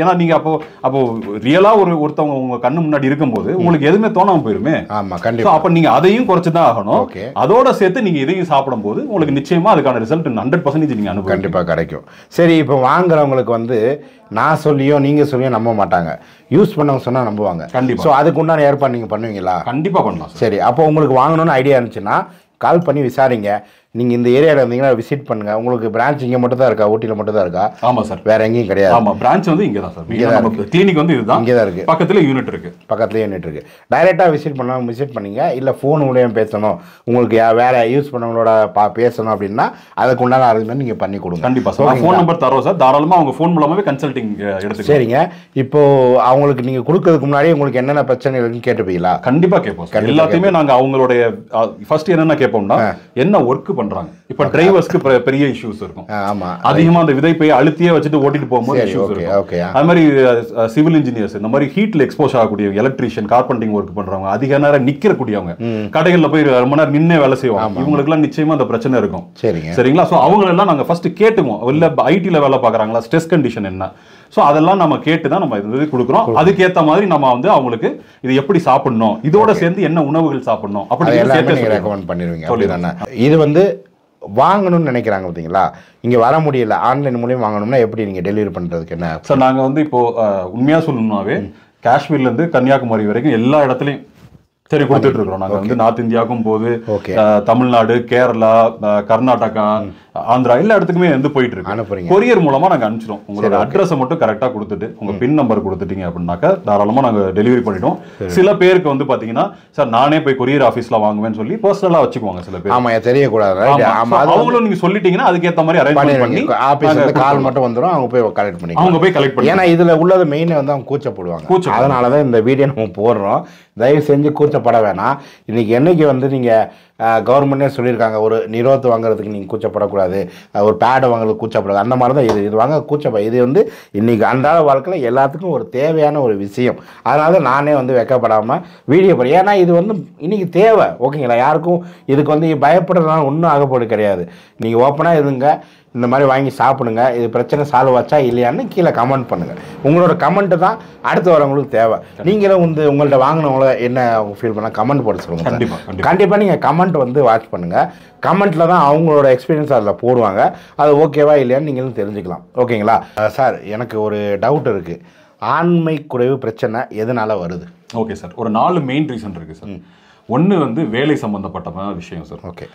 ஏன்னா நீங்க அப்போ அப்போ ரியலா ஒரு ஒருத்தவங்க உங்க கண்ணு முன்னாடி இருக்கும்போது உங்களுக்கு எதுவுமே தோணாம போயிருமே. ஆமா கண்டிப்பா. அப்ப நீங்க அதையும் குறைச்சு தான் ஆகணும். அதோட சேர்த்து நீங்க இதையும் சாப்பிடும்போது உங்களுக்கு நிச்சயமா அதுக்கான ரிசல்ட் ஹண்ட்ரட் பர்சன்டேஜ் நீங்க அனுபவிப்பீங்க. கண்டிப்பா கிடைக்கும். சரி இப்போ வாங்குறவங்களுக்கு வந்து நான் சொல்லியோ நீங்க சொல்லியோ நம்ப மாட்டாங்க. யூஸ் பண்ணவங்க சொன்னா நம்புவாங்க. கண்டிப்பா. ஸோ அதுக்கு உண்டான ஏற்பாடு நீங்க பண்ணுவீங்களா? கண்டிப்பா பண்ணலாம் சரி அப்போ உங்களுக்கு வாங்கணும்னு ஐடியா இருந்துச்சுன்னா கால் பண்ணி விசாரிங்க. நீங்க இந்த ஏரியாவில் இருந்தீங்கன்னா விசிட் பண்ணுங்க. உங்களுக்கு பிரான்ச் இங்க மட்டும் தான் இருக்கா? ஊட்டியில் மட்டும் தான் இருக்கா? ஆமா சார் வேற எங்கேயும் கிடையாது. ஆமா பிரான்ச் வந்து இங்க தான் சார் நமக்கு கிளினிக் வந்து இதுதான். இங்கே தான் இருக்கு. பக்கத்துல யூனிட் இருக்கு. பக்கத்துலேயே யூனிட் இருக்கு. டைரெக்டாக விசிட் பண்ணலாம் விசிட் பண்ணீங்க. இல்லை ஃபோன் மூலியம் பேசணும். உங்களுக்கு வேற யூஸ் பண்ணவங்களோட பா பேசணும் அப்படின்னா அதுக்கு உண்டான அரேஞ்ச்மெண்ட் நீங்கள் பண்ணி கொடுங்க. கண்டிப்பா சார் ஃபோன் நம்பர் தரோம் சார் தாராளமா அவங்க ஃபோன் மூலமாவே கன்சல்டிங் எடுத்துக்கலாம். சரிங்க. இப்போ அவங்களுக்கு நீங்கள் கொடுக்கறதுக்கு முன்னாடி உங்களுக்கு என்னென்ன பிரச்சனை இருக்குன்னு கேட்டுப்பீங்களா? கண்டிப்பா கேட்போம் எல்லாத்தையுமே நாங்க அவங்களுடைய ஃபர்ஸ்ட் என்னென்ன கேட்போம்னா என்ன ஒர்க் பண்றாங்க. இப்ப டிரைவர்ஸ்க்கு பெரிய இஷ்யூஸ் இருக்கும். ஆமாம் அதிகமா அந்த விதைப்பை அழுத்தியே வச்சுட்டு ஓட்டிட்டு போகும்போது இஷ்யூஸ் இருக்கும். ஓகே அது மாதிரி சிவில் இன்ஜினியர்ஸ் இந்த மாதிரி ஹீட்ல எக்ஸ்போஸ் ஆகக்கூடிய எலக்ட்ரீஷியன் கார்பெண்டிங் ஒர்க் பண்றவங்க அதிக நேரம் நிக்கிறக்கூடியவங்க கடைகள்ல போய் ரொம்ப நேரம் நின்னே வேலை செய்வாங்க. இவங்களுக்கு எல்லாம் நிச்சயமா அந்த பிரச்சனை இருக்கும். சரிங்க. சரிங்களா? ஸோ அவங்களெல்லாம் நாங்கள் ஃபர்ஸ்ட் கேட்டுக்குவோம். இல்லை ஐடியில் வேலை பார்க்குறாங்களா? ஸ்ட்ரெஸ் கண்டிஷன் என்ன? ஸோ அதெல்லாம் நம்ம கேட்டு தான் நம்ம இது கொடுக்குறோம். அதுக்கேற்ற மாதிரி நம்ம வந்து அவங்களுக்கு இது எப்படி சாப்பிடணும்? இதோட சேர்ந்து என்ன உணவுகள் சாப்பிடணும்? அப்படி நீங்கள். ரெக்கமெண்ட் பண்ணிடுவீங்க. சொல்லிடுறேன். இது வந்து வாங்கணும்னு நினைக்கிறாங்க பார்த்தீங்களா? இங்கே வர முடியல. ஆன்லைன் மூலியம் வாங்கணும்னா எப்படி நீங்கள் டெலிவரி பண்ணுறதுக்கு என்ன? சார் நாங்கள் வந்து இப்போ அஹ், உண்மையா சொல்லணும்னாவே காஷ்மீர்ல இருந்து கன்னியாகுமரி வரைக்கும் எல்லா இடத்துலையும் சரி கொடுத்துட்டு இருக்கிறோம். நாங்க வந்து நார்த் இந்தியாவுக்கும் போது தமிழ்நாடு கேரளா கர்நாடகா ஆந்திரா எல்லா இடத்துக்குமே வந்து போயிட்டு இருக்கு. அனுப்புறீங்க. கொரியர் மூலமா நாங்க அனுப்பிச்சிடும் உங்களோட அட்ரஸை மட்டும் கரெக்டா கொடுத்துட்டு உங்க பின் நம்பர் கொடுத்துட்டீங்க அப்படின்னாக்கா தாராளமா நாங்க டெலிவரி பண்ணிடுவோம். சில பேருக்கு வந்து பாத்தீங்கன்னா சார் நானே போய் கொரியர் ஆபீஸ்ல வாங்குவேன்னு சொல்லி பர்சனலா வச்சுக்குவாங்க சில பேர். தெரியக்கூடாது? ஆமா. வந்து அவங்களும் நீங்க சொல்லிட்டீங்கன்னா அதுக்கேத்த மாதிரி அரேஞ்ச் பண்ணி வந்து கால். மட்டும் வந்துடும் அவங்க போய் கலெக்ட் பண்ணிக்கலாம் அவங்க போய் கலெக்ட் பண்ணி ஏன்னா இதுல உள்ளது மெயினே வந்து அவங்க கூச்சப்படுவாங்க. கூச்சப்படுவாங்க. அதனால தான் இந்த வீடியோ நம்ம போடுறோம். தயவு செஞ்சு கூச்சப்பட வேணாம். இன்னைக்கு என்னைக்கு வந்து நீங்கள் கவர்மெண்ட்டே சொல்லியிருக்காங்க ஒரு நிரோத்து வாங்குறதுக்கு நீங்கள் கூச்சப்படக்கூடாது. ஒரு பேடை வாங்குறதுக்கு கூச்சப்படாது. அந்த மாதிரி தான் இது. இது வாங்க கூச்சப்பட இது வந்து இன்றைக்கி அன்றாட வாழ்க்கையில் எல்லாத்துக்கும் ஒரு தேவையான ஒரு விஷயம். அதனால தான் நானே வந்து வைக்கப்படாமல் வீடியோ போடுறேன் ஏன்னா இது வந்து இன்றைக்கி தேவை. ஓகேங்களா? யாருக்கும் இதுக்கு வந்து பயப்படுறதுனால ஒன்றும் ஆகப்போது கிடையாது. நீங்கள் ஓப்பனாக இருங்க. இந்த மாதிரி வாங்கி சாப்பிடுங்க. இது பிரச்சனை சால்வ் ஆச்சா இல்லையான்னு கீழே கமெண்ட் பண்ணுங்கள் உங்களோட கமெண்ட்டு தான் அடுத்து வரவங்களுக்கு தேவை. நீங்களும் வந்து உங்கள்ட்ட வாங்கினவங்கள என்ன ஃபீல் பண்ணால் கமெண்ட் போட சொல்லுங்கள் சார். கண்டிப்பா, கண்டிப்பா. கண்டிப்பாக நீங்கள் கமெண்ட் வந்து வாட்ச் பண்ணுங்கள் கமெண்ட்டில் தான் அவங்களோட எக்ஸ்பீரியன்ஸ் அதில் போடுவாங்க. அது ஓகேவா இல்லையான்னு நீங்களும் தெரிஞ்சுக்கலாம். ஓகேங்களா சார் எனக்கு ஒரு டவுட் இருக்குது ஆண்மை குறைவு பிரச்சனை எதனால் வருது? ஓகே சார் ஒரு நாலு மெயின் ரீசன் இருக்கு சார் ஒன்று வந்து வேலை சம்பந்தப்பட்ட விஷயம் சார் ஓகே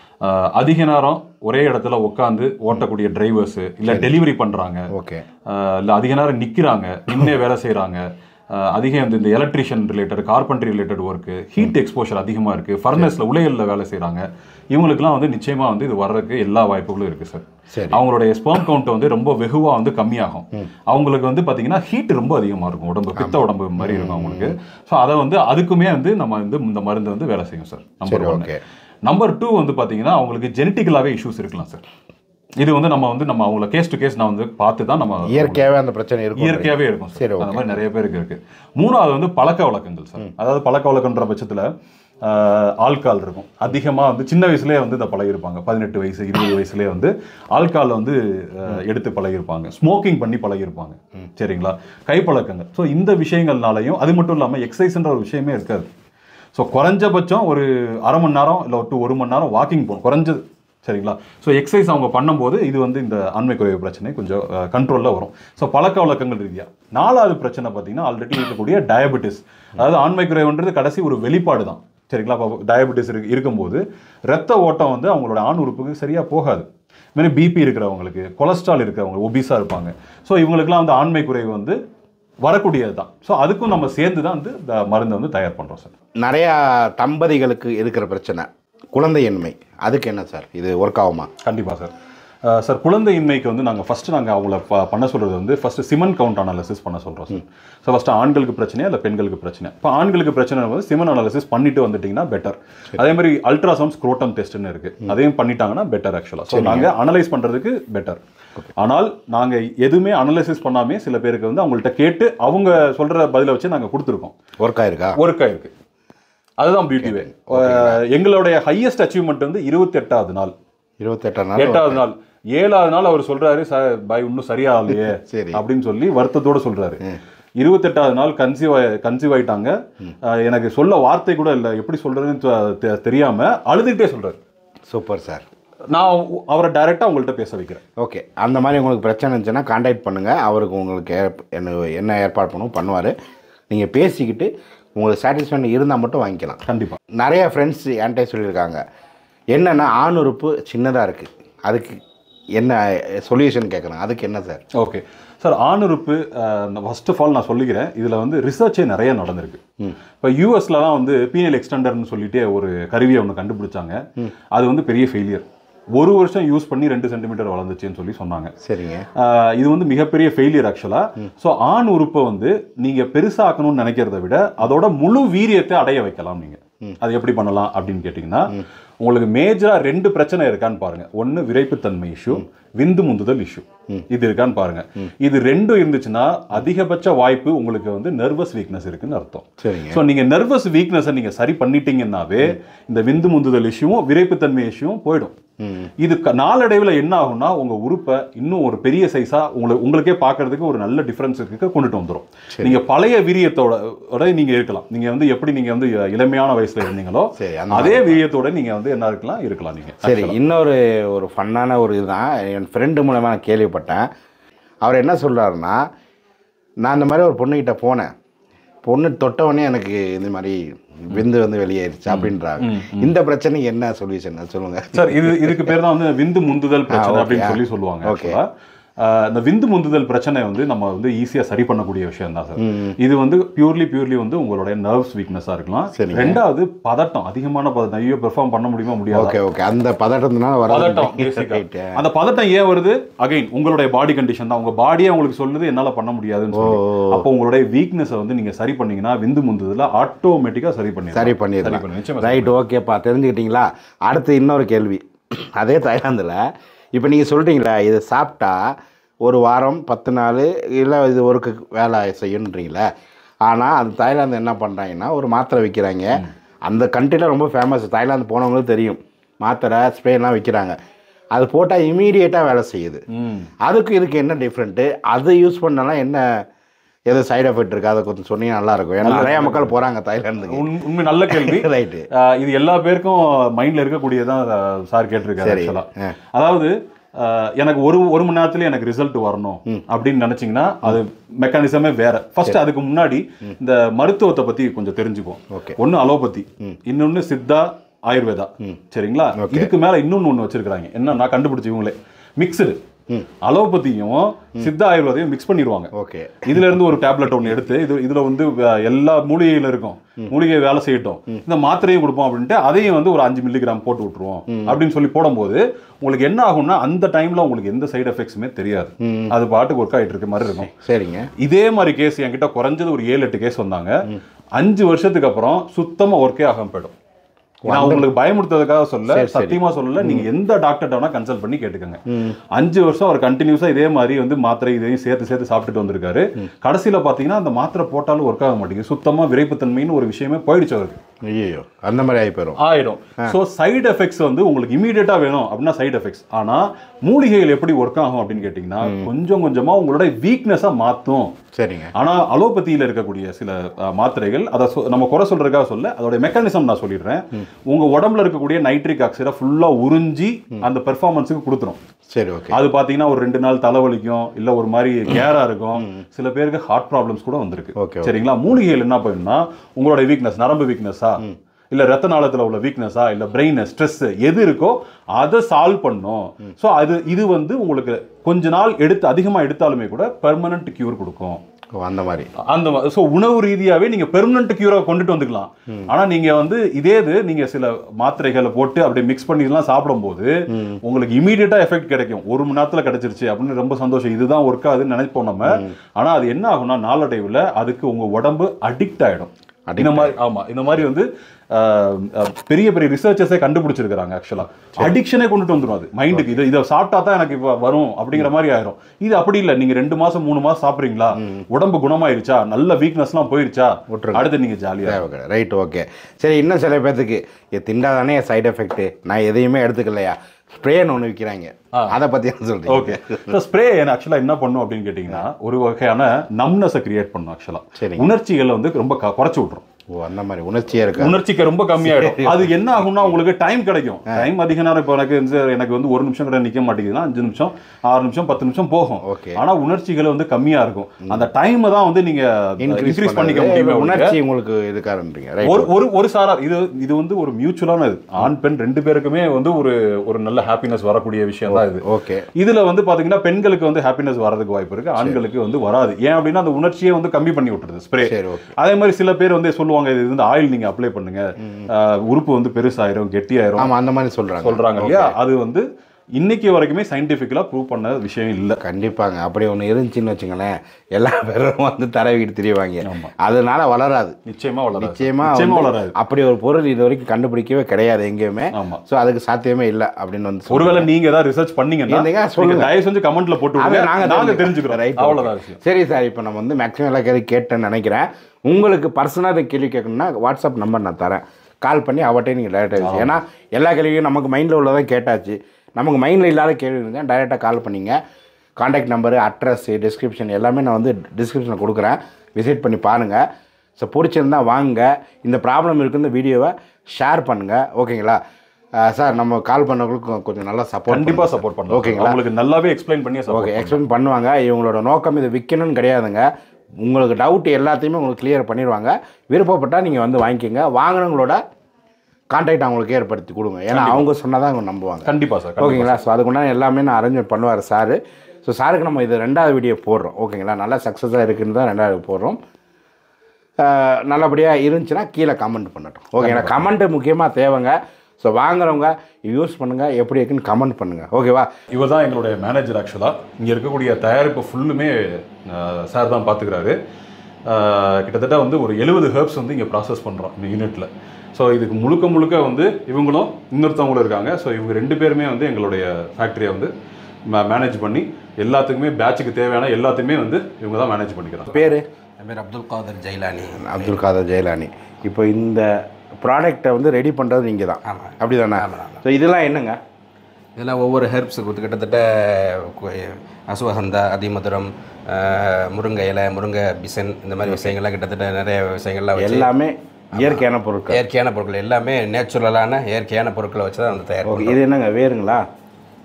அதிக நேரம் ஒரே இடத்துல உட்காந்து ஓட்டக்கூடிய டிரைவர்ஸ் இல்ல டெலிவரி பண்றாங்க. ஓகே இல்ல அதிக நேரம் நிக்கிறாங்க நின்னே வேலை செய்றாங்க. ஆஹ் அதிகம் இந்த- இந்த electrician related carpentry related work heat exposure அதிகமா இருக்கு. ஃபர்னஸ்ல உலையல்ல வேலை செய்றாங்க. இவங்களுக்குலாம் வந்து நிச்சயமா வந்து இது வர்றதுக்கு எல்லா வாய்ப்புகளும் இருக்கு சார். அவங்களுடைய ஸ்பெர்ம் கவுண்ட் வந்து ரொம்ப வெகுவா வந்து கம்மியாகும். அவங்களுக்கு வந்து பாத்தீங்கன்னா ஹீட் ரொம்ப அதிகமா இருக்கும். உடம்பு பித்த உடம்பு மாதிரி இருக்கும் அவங்களுக்கு. ஸோ அதை வந்து அதுக்குமே வந்து நம்ம வந்து இந்த மருந்து வந்து வேலை செய்யும் sir number one number two வந்து பாத்தீங்கன்னா அவங்களுக்கு ஜெனட்டிக்கலாவே இஷ்யூஸ் இருக்கலாம் சார் இது வந்து நம்ம வந்து நம்ம அவங்கள கேஸ் டு கேஸ் நான் வந்து பார்த்து தான் நம்ம இயற்கையாகவே அந்த பிரச்சனை இருக்கும் இயற்கையாவே இருக்கும் சரி, அந்த மாதிரி நிறைய பேருக்கு இருக்கு. மூணாவது வந்து பழக்க வழக்கங்கள் சார். அதாவது பழக்க வழக்கன்ற பட்சத்துல ஆல்கால் இருக்கும். அதிகமா வந்து சின்ன வயசுலயே வந்து இதை பழகிருப்பாங்க பதினெட்டு வயசு இருபது வயசுலயே வந்து ஆல்கால் வந்து எடுத்து பழகிருப்பாங்க ஸ்மோக்கிங் பண்ணி பழகிருப்பாங்க சரிங்களா? கைப்பழக்கங்கள். ஸோ இந்த விஷயங்கள்னாலையும் அது மட்டும் இல்லாம எக்ஸசைஸ்ன்ற ஒரு விஷயமே இருக்காது. ஸோ குறைஞ்சபட்சம் ஒரு அரை மணி நேரம் இல்லை டு ஒரு மணி நேரம் வாக்கிங் போகணும் குறைஞ்சது. சரிங்களா? ஸோ எக்ஸசைஸ் அவங்க பண்ணும்போது இது வந்து இந்த அண்மை குறைவு பிரச்சனை கொஞ்சம் கண்ட்ரோலில் வரும். ஸோ பழக்க வழக்கங்கள் ரீதியாக நாலாவது பிரச்சனை பார்த்தீங்கன்னா ஆல்ரெடி இருக்கக்கூடிய டயபெட்டிஸ் அதாவது ஆண்மை குறைவுன்றது கடைசி ஒரு வெளிப்பாடு தான். சரிங்களா? இப்போ டயபெட்டிஸ் இருக்கு இருக்கும்போது ரத்த ஓட்டம் வந்து அவங்களோட ஆண் உறுப்புக்கு சரியாக போகாது. இதுமாதிரி பிபி இருக்கிறவங்களுக்கு கொலஸ்ட்ரால் இருக்கிறவங்க ஒபிஸாக இருப்பாங்க. ஸோ இவங்களுக்குலாம் வந்து ஆண்மை குறைவு வந்து வரக்கூடியது தான். ஸோ அதுக்கும் நம்ம சேர்ந்து தான் வந்து இந்த மருந்தை வந்து தயார் பண்ணுறோம் சார். நிறையா தம்பதிகளுக்கு இருக்கிற பிரச்சனை. குழந்தையின்மை. அதுக்கு என்ன சார்? இது ஒர்க் ஆகுமா? கண்டிப்பாக சார். சார் குழந்தையின்மைக்கு வந்து நாங்கள் ஃபஸ்ட்டு நாங்கள் அவங்கள பண்ண சொல்கிறது வந்து ஃபஸ்ட்டு சிமன் கவுண்ட் அனாலிசிஸ் பண்ண சொல்கிறோம் சார். ஸோ ஃபஸ்ட்டு ஆண்களுக்கு பிரச்சனையா இல்லை பெண்களுக்கு பிரச்சனை இப்போ ஆண்களுக்கு பிரச்சனை வந்து சிமன் அனாலிசிஸ் பண்ணிட்டு வந்துட்டிங்கன்னா பெட்டர் அதே மாதிரி அல்ட்ராசவுண்ட் ஸ்க்ரோட்டம் டெஸ்ட்னு இருக்குது அதையும் பண்ணிட்டாங்கன்னா பெட்டர் ஆக்சுவலாக ஸோ நாங்கள் அனலைஸ் பண்ணுறதுக்கு பெட்டர் ஆனால் நாங்கள் எதுவுமே அனலைசிஸ் பண்ணாமே சில பேருக்கு வந்து அவங்கள்ட்ட கேட்டு அவங்க சொல்கிற பதிலை வச்சு நாங்கள் கொடுத்துருக்கோம். ஒர்க் ஆயிருக்கா? ஒர்க் ஆயிருக்கு. அதுதான் பியூட்டிவே எங்களுடைய ஹையஸ்ட் அச்சீவ்மெண்ட் வந்து இருபத்தி எட்டாவது நாள். இருபத்தெட்டாம் நாள். எட்டாவது நாள். ஏழாவது நாள் அவர் சொல்றாரு சார் பாய் இன்னும் சரியா இல்லையே சரி. அப்படின்னு சொல்லி வருத்தத்தோட சொல்றாரு. இருபத்தெட்டாவது நாள் கன்சீவ் கன்சீவ் ஆயிட்டாங்க. எனக்கு சொல்ல வார்த்தை கூட இல்லை. எப்படி சொல்றதுன்னு தெரியாம அழுதுகிட்டே சொல்றாரு. Super sir. நான் அவரை டைரக்டா உங்கள்கிட்ட பேச வைக்கிறேன். ஓகே அந்த மாதிரி உங்களுக்கு பிரச்சனை இருந்துச்சுன்னா காண்டாக்ட் பண்ணுங்கள் அவருக்கு உங்களுக்கு என்ன என்ன ஏற்பாடு பண்ணணும் பண்ணுவார். நீங்கள் பேசிக்கிட்டு உங்களுக்கு சாட்டிஸ்ஃபேக்ஷன் இருந்தால் மட்டும் வாங்கிக்கலாம். கண்டிப்பா. நிறைய ஃப்ரெண்ட்ஸ் என்கிட்ட சொல்லியிருக்காங்க. என்னென்னா ஆண் உறுப்பு சின்னதாக இருக்குது அதுக்கு என்ன சொல்யூஷன் கேட்குறேன் அதுக்கு என்ன சார் ஓகே சார் ஆணுறுப்பு ஃபர்ஸ்ட் ஆஃப் ஆல் நான் சொல்லிக்கிறேன். இதில் வந்து ரிசர்ச்சே நிறைய நடந்திருக்கு. இப்போ யூஎஸ்லலாம் வந்து பீனல் எக்ஸ்டெண்டர்னு சொல்லிட்டு ஒரு கருவியை ஒன்று கண்டுபிடிச்சாங்க. அது வந்து பெரிய ஃபெயிலியர் ஒரு வருஷம் யூஸ் பண்ணி ரெண்டு சென்டிமீட்டர் வளர்ந்துச்சுன்னு சொல்லி சொன்னாங்க. சரிங்க. இது வந்து மிகப்பெரிய ஃபெயிலியர் ஆக்சுவலாக ஸோ ஆண் உறுப்பை வந்து நீங்கள் பெருசாக்கணும்னு நினைக்கிறத விட அதோட முழு வீரியத்தை அடைய வைக்கலாம் நீங்கள் அது எப்படி பண்ணலாம் அப்படின்னு கேட்டிங்கன்னா உங்களுக்கு மேஜராக ரெண்டு பிரச்சனை இருக்கான்னு பாருங்க. ஒன்று விரைப்புத்தன்மை இஷ்யூ விந்து முந்துதல் இஷ்யூ இது இருக்கான்னு பாருங்க. இது ரெண்டும் இருந்துச்சுன்னா அதிகபட்ச வாய்ப்பு உங்களுக்கு வந்து நர்வஸ் வீக்னஸ் இருக்குன்னு அர்த்தம். ஸோ நீங்கள் நர்வஸ் வீக்னஸை நீங்கள் சரி பண்ணிட்டீங்கன்னாவே இந்த விந்து முந்துதல் இஷ்யூவும் விரைப்புத்தன்மை இஷ்யூவும் போயிடும். இது நாளடைவுல என்ன ஆகும்னா உங்க உறுப்பை இன்னும் ஒரு பெரிய சைஸா உங்களுக்கு உங்களுக்கே பார்க்கிறதுக்கு ஒரு நல்ல டிஃபரன்ஸ் இருக்கு கொண்டுட்டு வந்துரும். நீங்க பழைய வீரியத்தோட ஓட நீங்க இருக்கலாம். நீங்க வந்து எப்படி நீங்க வந்து இளமையான வயசுல இருந்தீங்களோ அதே வீரியத்தோட நீங்க வந்து என்ன இருக்கலாம் இருக்கலாம் நீங்க. சரி இன்னொரு ஒரு ஃபன்னான ஒரு இதுதான். என் ஃப்ரெண்டு மூலமாக நான் கேள்விப்பட்டேன். அவர் என்ன சொல்றாருன்னா நான் இந்த மாதிரி ஒரு பொண்ணுக்கிட்ட போனேன். பொண்ணு தொட்டவொடனே எனக்கு இந்த மாதிரி விந்து வந்து வெளியேறிச்சு அப்படின்றாங்க. இந்த பிரச்சனைக்கு என்ன சொல்யூஷன்? சொல்லுங்க. சார் இது இதுக்கு பேர் தான் வந்து விந்து முந்துதல் பிரச்சனை. அப்படின்னு சொல்லி சொல்லுவாங்க Okay. இந்த விந்து முந்துதல் பிரச்சனை வந்து நம்ம வந்து ஈஸியா சரி பண்ணக்கூடிய விஷயம் தான் சார் இது வந்து பியூர்லி பியூர்லி வந்து உங்களுடைய நர்வ்ஸ் வீக்னஸா இருக்கலாம். ரெண்டாவது பதட்டம். அதிகமான பதட்டம். ஐயோ பெர்ஃபார்ம் பண்ண முடியுமா? முடியாது? Okay okay. அந்த பதட்டத்தினால பதட்டம் வர basic-ஆ. அந்த பதட்டம் ஏன் வருது? அகைன் உங்களுடைய பாடி கண்டிஷன் தான். உங்க பாடியே உங்களுக்கு சொல்லுது என்னால பண்ண முடியாதுன்னு சொல்லி. அப்போ உங்களுடைய வீக்னஸை வந்து நீங்க சரி பண்ணீங்கன்னா விந்து முந்துதல ஆட்டோமேட்டிக்கா சரி பண்ணி சரி பண்ணிடலாம் ரைட் ஓகேப்பா தெரிஞ்சுக்கிட்டீங்களா? அடுத்து இன்னொரு கேள்வி. அதே தாய்லாந்தில் இப்போ நீங்கள் சொல்கிறீங்களா இது சாப்பிட்டா ஒரு வாரம் பத்து நாள் இல்லை இது ஒரு க- வேலை செய்யணுன்றீங்களே ஆனால் அந்த தாய்லாந்து என்ன பண்ணுறாங்கன்னா ஒரு மாத்திரை விற்கிறாங்க அந்த கண்ட்ரியில் ரொம்ப ஃபேமஸ் தாய்லாந்து போனவங்களுக்கு தெரியும். மாத்திரை ஸ்ப்ரேலாம் விற்கிறாங்க அது போட்டால் இமீடியட்டாக வேலை செய்யுது. அதுக்கு இதுக்கு என்ன டிஃப்ரெண்ட்டு அது யூஸ் பண்ணலாம் என்ன எது சைடு எஃபெக்ட் இருக்குது அதை கொஞ்சம் சொன்னீங்கன்னா நல்லா இருக்கும். ஏன்னா நிறையா மக்கள் போகிறாங்க தாய்லாந்துக்கு. உண்- உண்மை நல்ல கேள்வி. ரைட்டு இது எல்லா பேருக்கும் மைண்ட்ல இருக்கக்கூடியதான் சார் கேட்டிருக்காரு. அதாவது எனக்கு ஒரு ஒரு மணி நேரத்துல எனக்கு ரிசல்ட் வரணும் அப்படின்னு நினைச்சீங்கன்னா அது மெக்கானிசமே வேற. ஃபர்ஸ்ட் அதுக்கு முன்னாடி இந்த மருத்துவத்தை பத்தி கொஞ்சம் தெரிஞ்சுக்குவோம். ஒன்னு அலோபதி இன்னொன்னு சித்தா ஆயுர்வேதா. சரிங்களா? இதுக்கு மேல இன்னொன்னு ஒண்ணு வச்சிருக்காங்க என்ன? நான் கண்டுபிடிச்சு இவங்களே. மிக்சடு அலோபதியும் சித்தா ஆயுர்வேதையும் மிக்ஸ் பண்ணிடுவாங்க. ஓகே. இதுல இருந்து ஒரு டேப்லெட் ஒன்று எடுத்து இது இதுல வந்து எல்லா மூலிகையில இருக்கும். மூலிகை வேலை செய்யட்டும். இந்த மாத்திரையும் கொடுப்போம் அப்படின்ட்டு அதையும் வந்து ஒரு அஞ்சு மில்லிகிராம் போட்டு விட்டுருவோம். அப்படின்னு சொல்லி போடும்போது உங்களுக்கு என்ன ஆகும்னா அந்த டைம்ல உங்களுக்கு எந்த சைடு எஃபெக்ட்ஸுமே தெரியாது. அது பாட்டுக்கு ஒர்க் ஆயிட்டு இருக்க மாதிரி இருக்கும். சரிங்க. இதே மாதிரி கேஸ் என்கிட்ட குறைஞ்சது ஒரு ஏழு எட்டு கேஸ் வந்தாங்க. அஞ்சு வருஷத்துக்கு அப்புறம் சுத்தமா ஒர்க்கே ஆகாம போயிடும். நான் உங்களுக்கு பயமுறுத்ததுக்காக சொல்ல சத்தியமா சொல்லல. நீங்க எந்த டாக்டர் வேணா கன்சல்ட் பண்ணி கேட்டுக்கோங்க. அஞ்சு வருஷம் அவர் கண்டினியூஸா இதே மாதிரி வந்து மாத்திரை இதையும் சேர்த்து சேர்த்து சாப்பிட்டுட்டு வந்திருக்காரு. கடைசியில பாத்தீங்கன்னா அந்த மாத்திரை போட்டாலும் ஒர்க் ஆக மாட்டேங்குது. சுத்தமா விரைப்புத்தன்மைன்னு ஒரு விஷயமே போயிடுச்சு அவருக்கு. ஐயோ அந்த மாதிரி ஆகி போயிடும் ஆயிடும் ஸோ சைடு எஃபெக்ட்ஸ் வந்து உங்களுக்கு இமீடியட்டா வேணும் அப்படின்னா சைடு எஃபெக்ட்ஸ் ஆனா மூலிகைகள் எப்படி ஒர்க் ஆகும் அப்படின்னு கேட்டிங்கன்னா கொஞ்சம் கொஞ்சமா உங்களோட வீக்னஸை மாத்தும். சரிங்க. ஆனா அலோபதியில இருக்கக்கூடிய சில மாத்திரைகள் அதை நம்ம குறை சொல்றதுக்காக சொல்ல அதோட மெக்கானிசம் நான் சொல்லிடுறேன். உங்க உடம்புல இருக்கக்கூடிய நைட்ரிக் ஆக்சைடை ஃபுல்லா உறிஞ்சி அந்த பெர்ஃபார்மன்ஸுக்கு கொடுத்துரும். சரி ஓகே அது பாத்தீங்கன்னா ஒரு ரெண்டு நாள் தலைவலிக்கும் இல்ல ஒரு மாதிரி கேரா இருக்கும். சில பேருக்கு ஹார்ட் ப்ராப்ளம்ஸ் கூட வந்திருக்கு. Okay, சரிங்களா? மூலிகைகள் என்ன பண்ணுன்னா உங்களோட வீக்னஸ் நரம்பு வீக்னஸா இல்ல ரத்த நாளத்துல உள்ள வீக்னஸா இல்ல பிரெயின் ஸ்ட்ரெஸ் எது இருக்கோ அதை சால்வ் பண்ணும். சோ அது இது வந்து உங்களுக்கு கொஞ்ச நாள் எடுத்து அதிகமா எடுத்தாலுமே கூட பெர்மனன்ட் கியூர் கொடுக்கும். அந்த மாதிரி. அந்த ஸோ உணவு ரீதியாவே நீங்க பெர்மனன்ட் கியூரை கொண்டுட்டு வந்துக்கலாம். ஆனா நீங்க வந்து இதே இது நீங்க சில மாத்திரைகளை போட்டு அப்படியே மிக்ஸ் பண்ணிலாம் சாப்பிடும்போது உங்களுக்கு இமீடியட்டா எஃபெக்ட் கிடைக்கும். ஒரு மணி நேரத்துல கிடைச்சிருச்சு அப்படின்னு ரொம்ப சந்தோஷம். இதுதான் ஒர்க் ஆகுதுன்னு நினைப்போம் நம்ம. ஆனா அது என்ன ஆகும்னா நாளடைவுல அதுக்கு உங்க உடம்பு அடிக்ட் ஆயிடும். இந்த மாதிரி ஆமா இந்த மாதிரி வந்து பெரிய பெரிய ரிசர்ச்சர்ஸே கண்டுபிடிச்சிருக்காங்க ஆக்சுவலா அடிக்ஷனே கொண்டுட்டு வந்துரும் அது. மைண்டுக்கு இதை இதை சாப்பிட்டா தான் எனக்கு இப்போ வரும் அப்படிங்கிற மாதிரி ஆயிரும். இது அப்படி இல்லை. நீங்க ரெண்டு மாசம் மூணு மாசம் சாப்பிட்றீங்களா? உடம்பு குணமாயிருச்சா? நல்ல வீக்னஸ்லாம் போயிருச்சா. அடுத்து நீங்க ஜாலியா தேவை ரைட் ஓகே சரி இன்னும் சில பேர்த்துக்கு இது திண்டாதானே சைடு எஃபெக்ட் நான் எதையுமே எடுத்துக்கலையா? ஸ்ப்ரேன்னு ஒன்று விற்கிறாங்க அதை பற்றி என்ன சொல்றீங்க? ஓகே. ஸோ ஸ்ப்ரே ஆக்சுவலாக என்ன பண்ணும் அப்படின்னு கேட்டிங்கன்னா ஒரு வகையான நம்னஸை கிரியேட் பண்ணும் ஆக்சுவலாக சரிங்க. உணர்ச்சிகளை வந்து ரொம்ப குறைச்சு விட்ரும் அந்த மாதிரி உணர்ச்சியாக இருக்கு? உணர்ச்சிக்கு ரொம்ப கம்மியாயிடும். அது என்ன ஆகும்னா உங்களுக்கு டைம் கிடைக்கும். டைம் அதிக நேரம் இப்போ எனக்கு வந்து எனக்கு வந்து ஒரு நிமிஷம் கூட நிக்க மாட்டேங்குதுன்னா அஞ்சு நிமிஷம் ஆறு நிமிஷம் பத்து நிமிஷம் போகும். Okay. ஆனா உணர்ச்சிகள் வந்து கம்மியா இருக்கும். அந்த டைமை தான் வந்து நீங்க இன்க்ரீஸ் பண்ணிக்க முடியுமே உணர்ச்சி உங்களுக்கு இதுக்காரன்றீங்க ஒரு ஒரு ஒரு சாரார் இது இது வந்து ஒரு மியூச்சுவலான இது. ஆண் பெண் ரெண்டு பேருக்குமே வந்து ஒரு ஒரு நல்ல ஹாப்பினஸ் வரக்கூடிய விஷயம் தான் இது. ஓகே. இதுல வந்து பாத்தீங்கன்னா பெண்களுக்கு வந்து ஹாப்பினஸ் வரதுக்கு வாய்ப்பு இருக்கு. ஆண்களுக்கு வந்து வராது. ஏன் அப்படின்னா அந்த உணர்ச்சியை வந்து கம்மி பண்ணி விட்டுருது ஸ்ப்ரே ஓகே. அதே மாதிரி சில பேர் வந்து சொல்லுவாங்க இது வந்து ஆயில் நீங்க அப்ளை பண்ணுங்க. உறுப்பு வந்து பெருசாயிரும் கெட்டியாயிரும் அந்த மாதிரி சொல்கிறாங்க சொல்றாங்க இல்லையா? அது வந்து இன்னைக்கு வரைக்குமே சயின்டிபிக்கலா ப்ரூவ் பண்ண விஷயம் இல்ல. கண்டிப்பாங்க. அப்படி ஒன்று இருந்துச்சுன்னு வச்சுங்களேன் எல்லா பேரும் வந்து தடவிக்கிட்டு திரிவாங்க. அதனால வளராது. நிச்சயமா வளராது. நிச்சயமா நிச்சயமா வந்து வளராது. அப்படி ஒரு பொருள் இது வரைக்கும் கண்டுபிடிக்கவே கிடையாது எங்கேயுமே. ஆமா. ஸோ அதுக்கு சாத்தியமே இல்லை அப்படின்னு வந்து ஒருவேளை நீங்க ஏதாவது ரிசர்ச் பண்ணீங்கன்னா இருந்தீங்க, நீங்க சொல்லுங்க. தயவு செஞ்சு கமெண்ட்ல போட்டு அதை விடுங்க. நாங்க நாங்க தெரிஞ்சுக்கிறோம். okay. விஷயம். சரி சார் இப்போ நம்ம வந்து மேக்ஸிமம் எல்லா கேள்வி கேட்டேன்னு நினைக்கிறேன். உங்களுக்கு பர்சனலாக கேள்வி கேட்கணும்னா வாட்ஸ்அப் நம்பர் நான் தரேன். கால் பண்ணி அவட்டே நீங்கள் டைரெக்டாக ஏன்னா எல்லா கேள்வியும் நமக்கு மைண்டில் உள்ளதான் கேட்டாச்சு. நமக்கு மைண்டில் இல்லாத கேள்வி இருந்தால் டைரெக்டாக கால் பண்ணிங்க. காண்டாக்ட் நம்பரு அட்ரஸ் டிஸ்கிரிப்ஷன் எல்லாமே நான் வந்து டிஸ்கிரிப்ஷனில் கொடுக்குறேன். விசிட் பண்ணி பாருங்கள் ஸோ பிடிச்சிருந்தா வாங்க இந்த ப்ராப்ளம் இருக்கு இந்த வீடியோவை ஷேர் பண்ணுங்கள் ஓகேங்களா சார் நம்ம கால் பண்ணவங்களுக்கு கொஞ்சம் நல்லா சப்போர்ட் கண்டிப்பா சப்போர்ட் பண்ணுவோம் ஓகேங்களா உங்களுக்கு நல்லாவே எக்ஸ்பிளைன் பண்ணி ஓகே எக்ஸ்பிளைன் பண்ணுவாங்க. இவங்களோட நோக்கம் இது விற்கணும்னு கிடையாதுங்க. உங்களுக்கு டவுட் எல்லாத்தையுமே உங்களுக்கு கிளியர் பண்ணிடுவாங்க விருப்பப்பட்டால் நீங்கள் வந்து வாங்கிக்கோங்க. வாங்கினவங்களோட கான்டாக்ட் அவங்களுக்கு ஏற்படுத்தி கொடுங்க. ஏன்னா அவங்க சொன்னால் தான் அவங்க நம்புவாங்க. கண்டிப்பா சார். ஓகேங்களா? ஸோ அதுக்குண்டான எல்லாமே நான் அரேஞ்ச் பண்ணுவார் சார். ஸோ சாருக்கு நம்ம இது ரெண்டாவது வீடியோ போடுறோம். ஓகேங்களா? நல்லா சக்ஸஸாக இருக்குன்னு தான் ரெண்டாவது போடுறோம். நல்லபடியாக இருந்துச்சுன்னா கீழே கமெண்ட் பண்ணட்டும். ஓகேங்களா? கமெண்ட்டு முக்கியமாக தேவைங்க. ஸோ வாங்குறவங்க யூஸ் பண்ணுங்கள் எப்படி இருக்குன்னு கமெண்ட் பண்ணுங்கள் ஓகேவா? இவர் தான் எங்களுடைய மேனேஜர் ஆக்சுவலாக இங்கே இருக்கக்கூடிய தயாரிப்பு ஃபுல்லுமே சார் தான் பார்த்துக்கிறாரு கிட்டத்தட்ட வந்து ஒரு எழுபது ஹெர்ப்ஸ் வந்து இங்கே ப்ராசஸ் பண்ணுறோம் இந்த யூனிட்டில் ஸோ இதுக்கு முழுக்க முழுக்க வந்து இவங்களும் இன்னொருத்தவங்களும் இருக்காங்க. ஸோ இவங்க ரெண்டு பேருமே வந்து எங்களுடைய ஃபேக்ட்ரியை வந்து மேனேஜ் பண்ணி எல்லாத்துக்குமே பேட்சுக்கு தேவையான எல்லாத்தையுமே வந்து இவங்க தான் மேனேஜ் பண்ணிக்கிறாங்க. பேர்? என் பேர் அப்துல் காதர் ஜெயிலானி. அப்துல் காதர் ஜெயலானி. இப்போ இந்த ப்ராடக்டை வந்து ரெடி பண்ணுறது நீங்கள் தான். ஆமாம். அப்படி தானே ஸோ இதெல்லாம் என்னங்க? இதெல்லாம் ஒவ்வொரு ஹெர்ப்ஸுக்கு கிட்டத்தட்ட அசுவகந்தா அதிமதுரம் முருங்கை இலை முருங்கை பிசன் இந்த மாதிரி விஷயங்கள்லாம் கிட்டத்தட்ட நிறைய விஷயங்கள்லாம் வச்சு எல்லாமே இயற்கையான பொருட்கள். இயற்கையான பொருட்கள் எல்லாமே நேச்சுரலான இயற்கையான பொருட்களை வச்சு தான் வந்து தயார் இது என்னங்க வேறுங்களா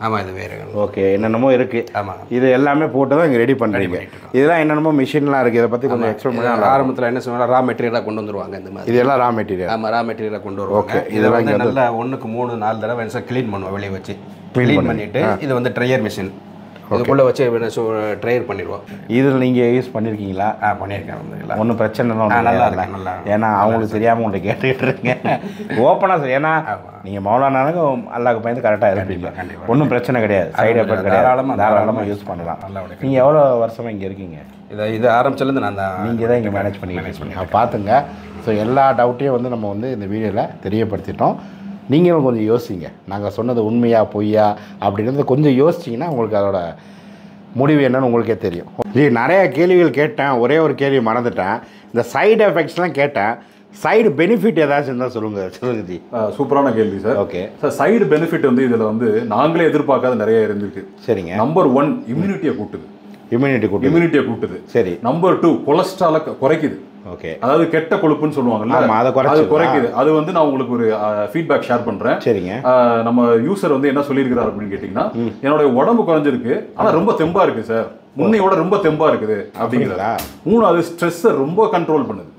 ஆமாம் இது வேறு ஓகே என்னென்னமோ இருக்குது ஆமாம் இது எல்லாமே போட்டு தான் இங்கே ரெடி பண்ணுறீங்க இதெல்லாம் என்னென்னமோ மிஷின்லாம் இருக்குது இதை பற்றி கொஞ்சம் எக்ஸ்பிளைன் பண்ணி ஆரம்பத்தில் என்ன சொல்லுவாங்க ரா மெட்டீரியலாக கொண்டு வந்துருவாங்க இந்த மாதிரி. இது எல்லாம் ரா மெட்டீரியல் ஆமாம் ரா மெட்டீரியலாக கொண்டு வருவாங்க. இதை இதெல்லாம் வந்து நல்லா ஒன்றுக்கு மூணு நாலு தடவை க்ளீன் பண்ணுவோம் வெளியே வச்சு. க்ளீன் பண்ணிவிட்டு இது வந்து ட்ரையர் மிஷின் இதுக்குள்ளே வச்சு ட்ரையர் பண்ணிடுவோம். இதில் நீங்கள் யூஸ் பண்ணியிருக்கீங்களா ஆ பண்ணியிருக்கேன் ஒன்றும் பிரச்சனை நல்லா இல்லை. ஏன்னா அவங்களுக்கு தெரியாமல் உங்கள்கிட்ட கேட்டுக்கிட்டு இருக்கேன். ஓப்பனாக சரி ஏன்னா நீங்கள் மௌலானானுக்கு அல்லாக்கு பயந்து கரெக்டாக இருப்பீங்க. ஒன்றும் பிரச்சனை கிடையாது. சைடு எஃபெக்ட் கிடையாது. தாராளமா, தாராளமாக யூஸ் பண்ணலாம். நீங்கள் எவ்வளோ வருஷமாக இங்கே இருக்கீங்க? இதை இது ஆரம்பிச்சதுலேருந்து நான் தான் நீங்கள் தான் இங்கே மேனேஜ் பண்ணி பார்த்துங்க ஸோ எல்லா டவுட்டையும் வந்து நம்ம வந்து இந்த வீடியோவில் தெரியப்படுத்திட்டோம். நீங்களும் கொஞ்சம் யோசிங்க. நாங்கள் சொன்னது உண்மையா பொய்யா அப்படின்றத கொஞ்சம் யோசிச்சிங்கன்னா உங்களுக்கு அதோட முடிவு என்னன்னு உங்களுக்கே தெரியும். ஜி நிறைய கேள்விகள் கேட்டேன். ஒரே ஒரு கேள்வி மறந்துட்டேன். இந்த சைடு எஃபெக்ட்ஸ்லாம் கேட்டேன். சைடு பெனிஃபிட் ஏதாச்சும் இருந்தால் சொல்லுங்கள் சொல்லுங்க ஜி சூப்பரான கேள்வி sir. Okay. Sir side benefit வந்து இதில் வந்து நாங்களே எதிர்பார்க்காத நிறைய இருந்திருக்கு. சரிங்க. நம்பர் ஒன் இம்யூனிட்டியை கூட்டுது. இம்யூனிட்டி கூட்டு இம்யூனிட்டியை கூட்டுது. சரி. நம்பர் டூ கொலஸ்ட்ராலை குறைக்குது. ஓகே அதாவது கெட்ட கொழுப்புன்னு சொல்லுவாங்கல்ல? அதை அது? குறைக்குது. அது வந்து நான் உங்களுக்கு ஒரு ஃபீட்பேக் ஷேர் பண்றேன். சரிங்க. நம்ம யூசர் வந்து என்ன சொல்லியிருக்கிறார் அப்படின்னு கேட்டிங்கன்னா என்னோட உடம்பு குறைஞ்சிருக்கு ஆனா ரொம்ப தெம்பா இருக்கு சார் முன்னையோட ரொம்ப தெம்பா இருக்குது. அப்படிங்கிறதா மூணாவது ஸ்ட்ரெஸ்ஸை ரொம்ப கண்ட்ரோல் பண்ணுது.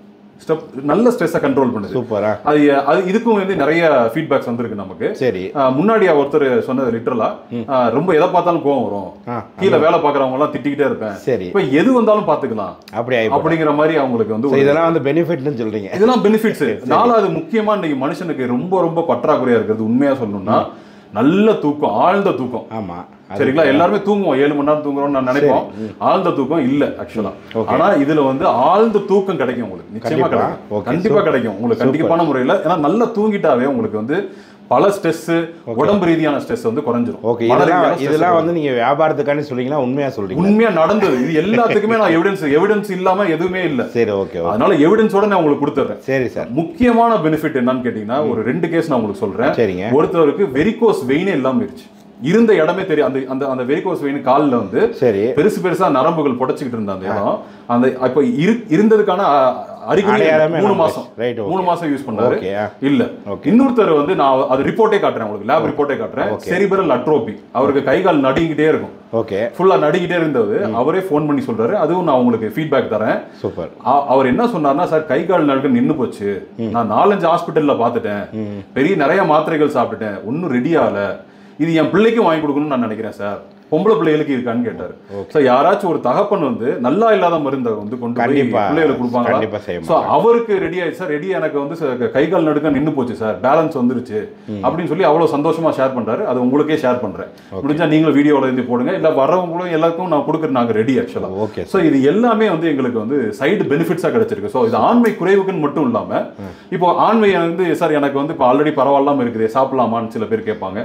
ஸ்டெப் நல்ல ஸ்ட்ரெஸ்ஸை கண்ட்ரோல் பண்ணுது. சூப்பரா அது அது இதுக்கும் வந்து நிறைய ஃபீட்பேக்ஸ் வந்திருக்கு நமக்கு. சரி. முன்னாடி ஒருத்தர் சொன்னது லிட்டரலா ரொம்ப எதை பார்த்தாலும் கோவம் வரும். கீழே வேலை பார்க்குறவங்க எல்லாம் திட்டிக்கிட்டே இருப்பேன். சரி. இப்ப எது வந்தாலும் பாத்துக்கலாம் அப்படி அப்படிங்கிற மாதிரி அவங்களுக்கு வந்து இதெல்லாம் வந்து பெனிஃபிட்னு சொல்கிறீங்க இதெல்லாம் பெனிஃபிட்ஸ் நாலாவது முக்கியமா இன்னைக்கு மனுஷனுக்கு ரொம்ப ரொம்ப பற்றாக்குறையா இருக்கிறது உண்மையா சொல்லணும்னா நல்ல தூக்கம் ஆழ்ந்த தூக்கம். ஆமாம் சரிங்களா? எல்லாருமே தூங்குவோம். ஏழு மணி நேரம் தூங்குறோம்னு நான் நினைப்போம். ஆழ்ந்த தூக்கம் இல்ல ஆக்சுவலா ஆனா இதுல வந்து ஆழ்ந்த தூக்கம் கிடைக்கும் உங்களுக்கு. நிச்சயமா. கிடைக்கும். கண்டிப்பா கிடைக்கும். உங்களுக்கு கண்டிப்பான முறையில. ஏன்னா நல்லா தூங்கிட்டாவே உங்களுக்கு வந்து பல ஸ்ட்ரெஸ் உடம்பு ரீதியான ஸ்ட்ரெஸ் வந்து குறைஞ்சிரும். ஓகே இதெல்லாம் இதெல்லாம் வந்து நீங்கள் வியாபாரத்துக்காண்டி சொல்றீங்களா? உண்மையாக சொல்கிறீங்க உண்மையா நடந்தது. இது எல்லாத்துக்குமே நான் எவிடன்ஸ் எவிடன்ஸ் இல்லாம எதுவுமே இல்ல. சரி ஓகே அதனால எவிடன்ஸோட நான் உங்களுக்கு கொடுத்துறேன். சரி சார் முக்கியமான பெனிஃபிட் என்னன்னு கேட்டீங்கன்னா ஒரு ரெண்டு கேஸ் நான் உங்களுக்கு சொல்றேன். சரிங்க. ஒருத்தருக்கு வெரிகோஸ் வெயினே இல்லாம இருந்துச்சு. இருந்த இடமே தெரியும் அந்த அந்த அந்த வெரிகோஸ் வெயின் கால்ல வந்து சரி. பெருசு பெருசா நரம்புகள் புடைச்சிக்கிட்டு இருந்த அந்த இப்ப இரு இருந்ததுக்கான அறிகுறி மூணு மாசம். மூணு மாசம் யூஸ் பண்ணாரு. இல்ல. இன்னொருத்தர் வந்து நான் அது ரிப்போர்ட்டே காட்டுறேன் உங்களுக்கு. லேப் ரிப்போர்ட்டே காட்டுறேன். செரிபரல் அட்ரோபி அவருக்கு கை கால் நடுங்கிட்டே இருக்கும். ஓகே ஃபுல்லா நடுங்கிட்டே இருந்தது. அவரே ஃபோன் பண்ணி சொல்றாரு. அதுவும் நான் உங்களுக்கு ஃபீட்பேக் தரேன். சூப்பர் அவர் என்ன சொன்னார்னா சார் கை கால் நடுக்க நின்னு போச்சு. நான் நாலஞ்சு ஹாஸ்பிட்டல்ல பார்த்துட்டேன். பெரிய நிறைய மாத்திரைகள் சாப்பிட்டுட்டேன். ஒன்றும் ரெடி ஆகல. இது என் பிள்ளைக்கும் வாங்கி கொடுக்கணும்னு நான் நினைக்கிறேன் சார். பொம்பளை பிள்ளைகளுக்கு இருக்கான்னு கேட்டாரு. சார் யாராச்சும் ஒரு தகப்பன் வந்து நல்லா இல்லாத மருந்தை வந்து கொண்டு போய். பிள்ளைகளுக்கு செய்ய ஸோ அவருக்கு ரெடி ஆயிடுச்சு சார் ரெடி எனக்கு வந்து கை கால் நடுக்க நின்னு போச்சு சார். பேலன்ஸ் வந்துருச்சு. அப்படின்னு சொல்லி அவ்வளவு சந்தோஷமா ஷேர் பண்றாரு. அது உங்களுக்கே ஷேர் பண்றேன். முடிஞ்சா நீங்களும் வீடியோல இருந்து போடுங்க. இல்ல வரவங்களும் எல்லாருக்கும் நான் கொடுக்குறது நாங்க ரெடி ஆக்சுவலா ஓகே ஸோ இது எல்லாமே வந்து எங்களுக்கு வந்து சைடு பெனிஃபிட்ஸாக கிடைச்சிருக்கு. ஸோ இது ஆண்மை குறைவுக்குன்னு மட்டும் இல்லாம இப்போ ஆண்மை வந்து சார் எனக்கு வந்து இப்போ ஆல்ரெடி பரவாயில்லாம இருக்குது சாப்பிடலாமான்னு சில பேர் கேட்பாங்க.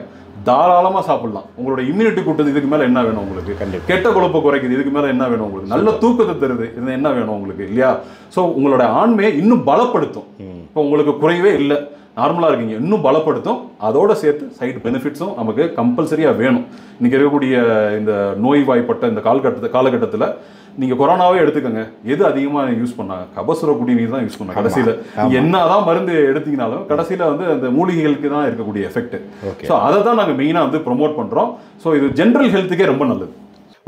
தாராளமா சாப்பிடலாம். உங்களோட இம்யூனிட்டி கூட்டது இதுக்கு மேல என்ன வேணும் உங்களுக்கு? கண்டிப்பா. கெட்ட கொழுப்பை குறைக்குது இதுக்கு மேல என்ன வேணும் உங்களுக்கு? நல்ல தூக்கத்தை தருது இது என்ன வேணும் உங்களுக்கு? இல்லையா? ஸோ உங்களோட ஆண்மையை இன்னும் பலப்படுத்தும். இப்போ உங்களுக்கு குறைவே இல்லை. நார்மலாக இருக்கீங்க. இன்னும் பலப்படுத்தும். அதோட சேர்த்து சைடு பெனிஃபிட்ஸும் நமக்கு கம்பல்சரியாக வேணும். இன்னைக்கு இருக்கக்கூடிய இந்த நோய்வாய்ப்பட்ட இந்த காலகட்டத்து காலகட்டத்தில் நீங்கள் கொரோனாவே எடுத்துக்கோங்க. எது அதிகமாக யூஸ் பண்ணாங்க? கபசுர குடிநீர் தான் யூஸ் பண்ணாங்க. கடைசியில். என்னதான் மருந்து எடுத்தீங்கனாலும் கடைசியில் வந்து அந்த மூலிகைகளுக்கு தான் இருக்கக்கூடிய எஃபெக்ட். ஸோ அதை தான் நாங்கள் மெயினாக வந்து ப்ரொமோட் பண்ணுறோம் ஸோ இது ஜென்ரல் ஹெல்த்துக்கே ரொம்ப நல்லது.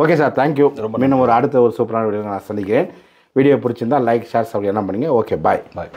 ஓகே சார் தேங்க்யூ மீண்டும் ஒரு அடுத்த ஒரு சூப்பரான வீடியோ நான் சந்திக்கிறேன். வீடியோ பிடிச்சிருந்தா லைக் ஷேர் அப்படி என்ன பண்ணுங்க. ஓகே பாய் பாய்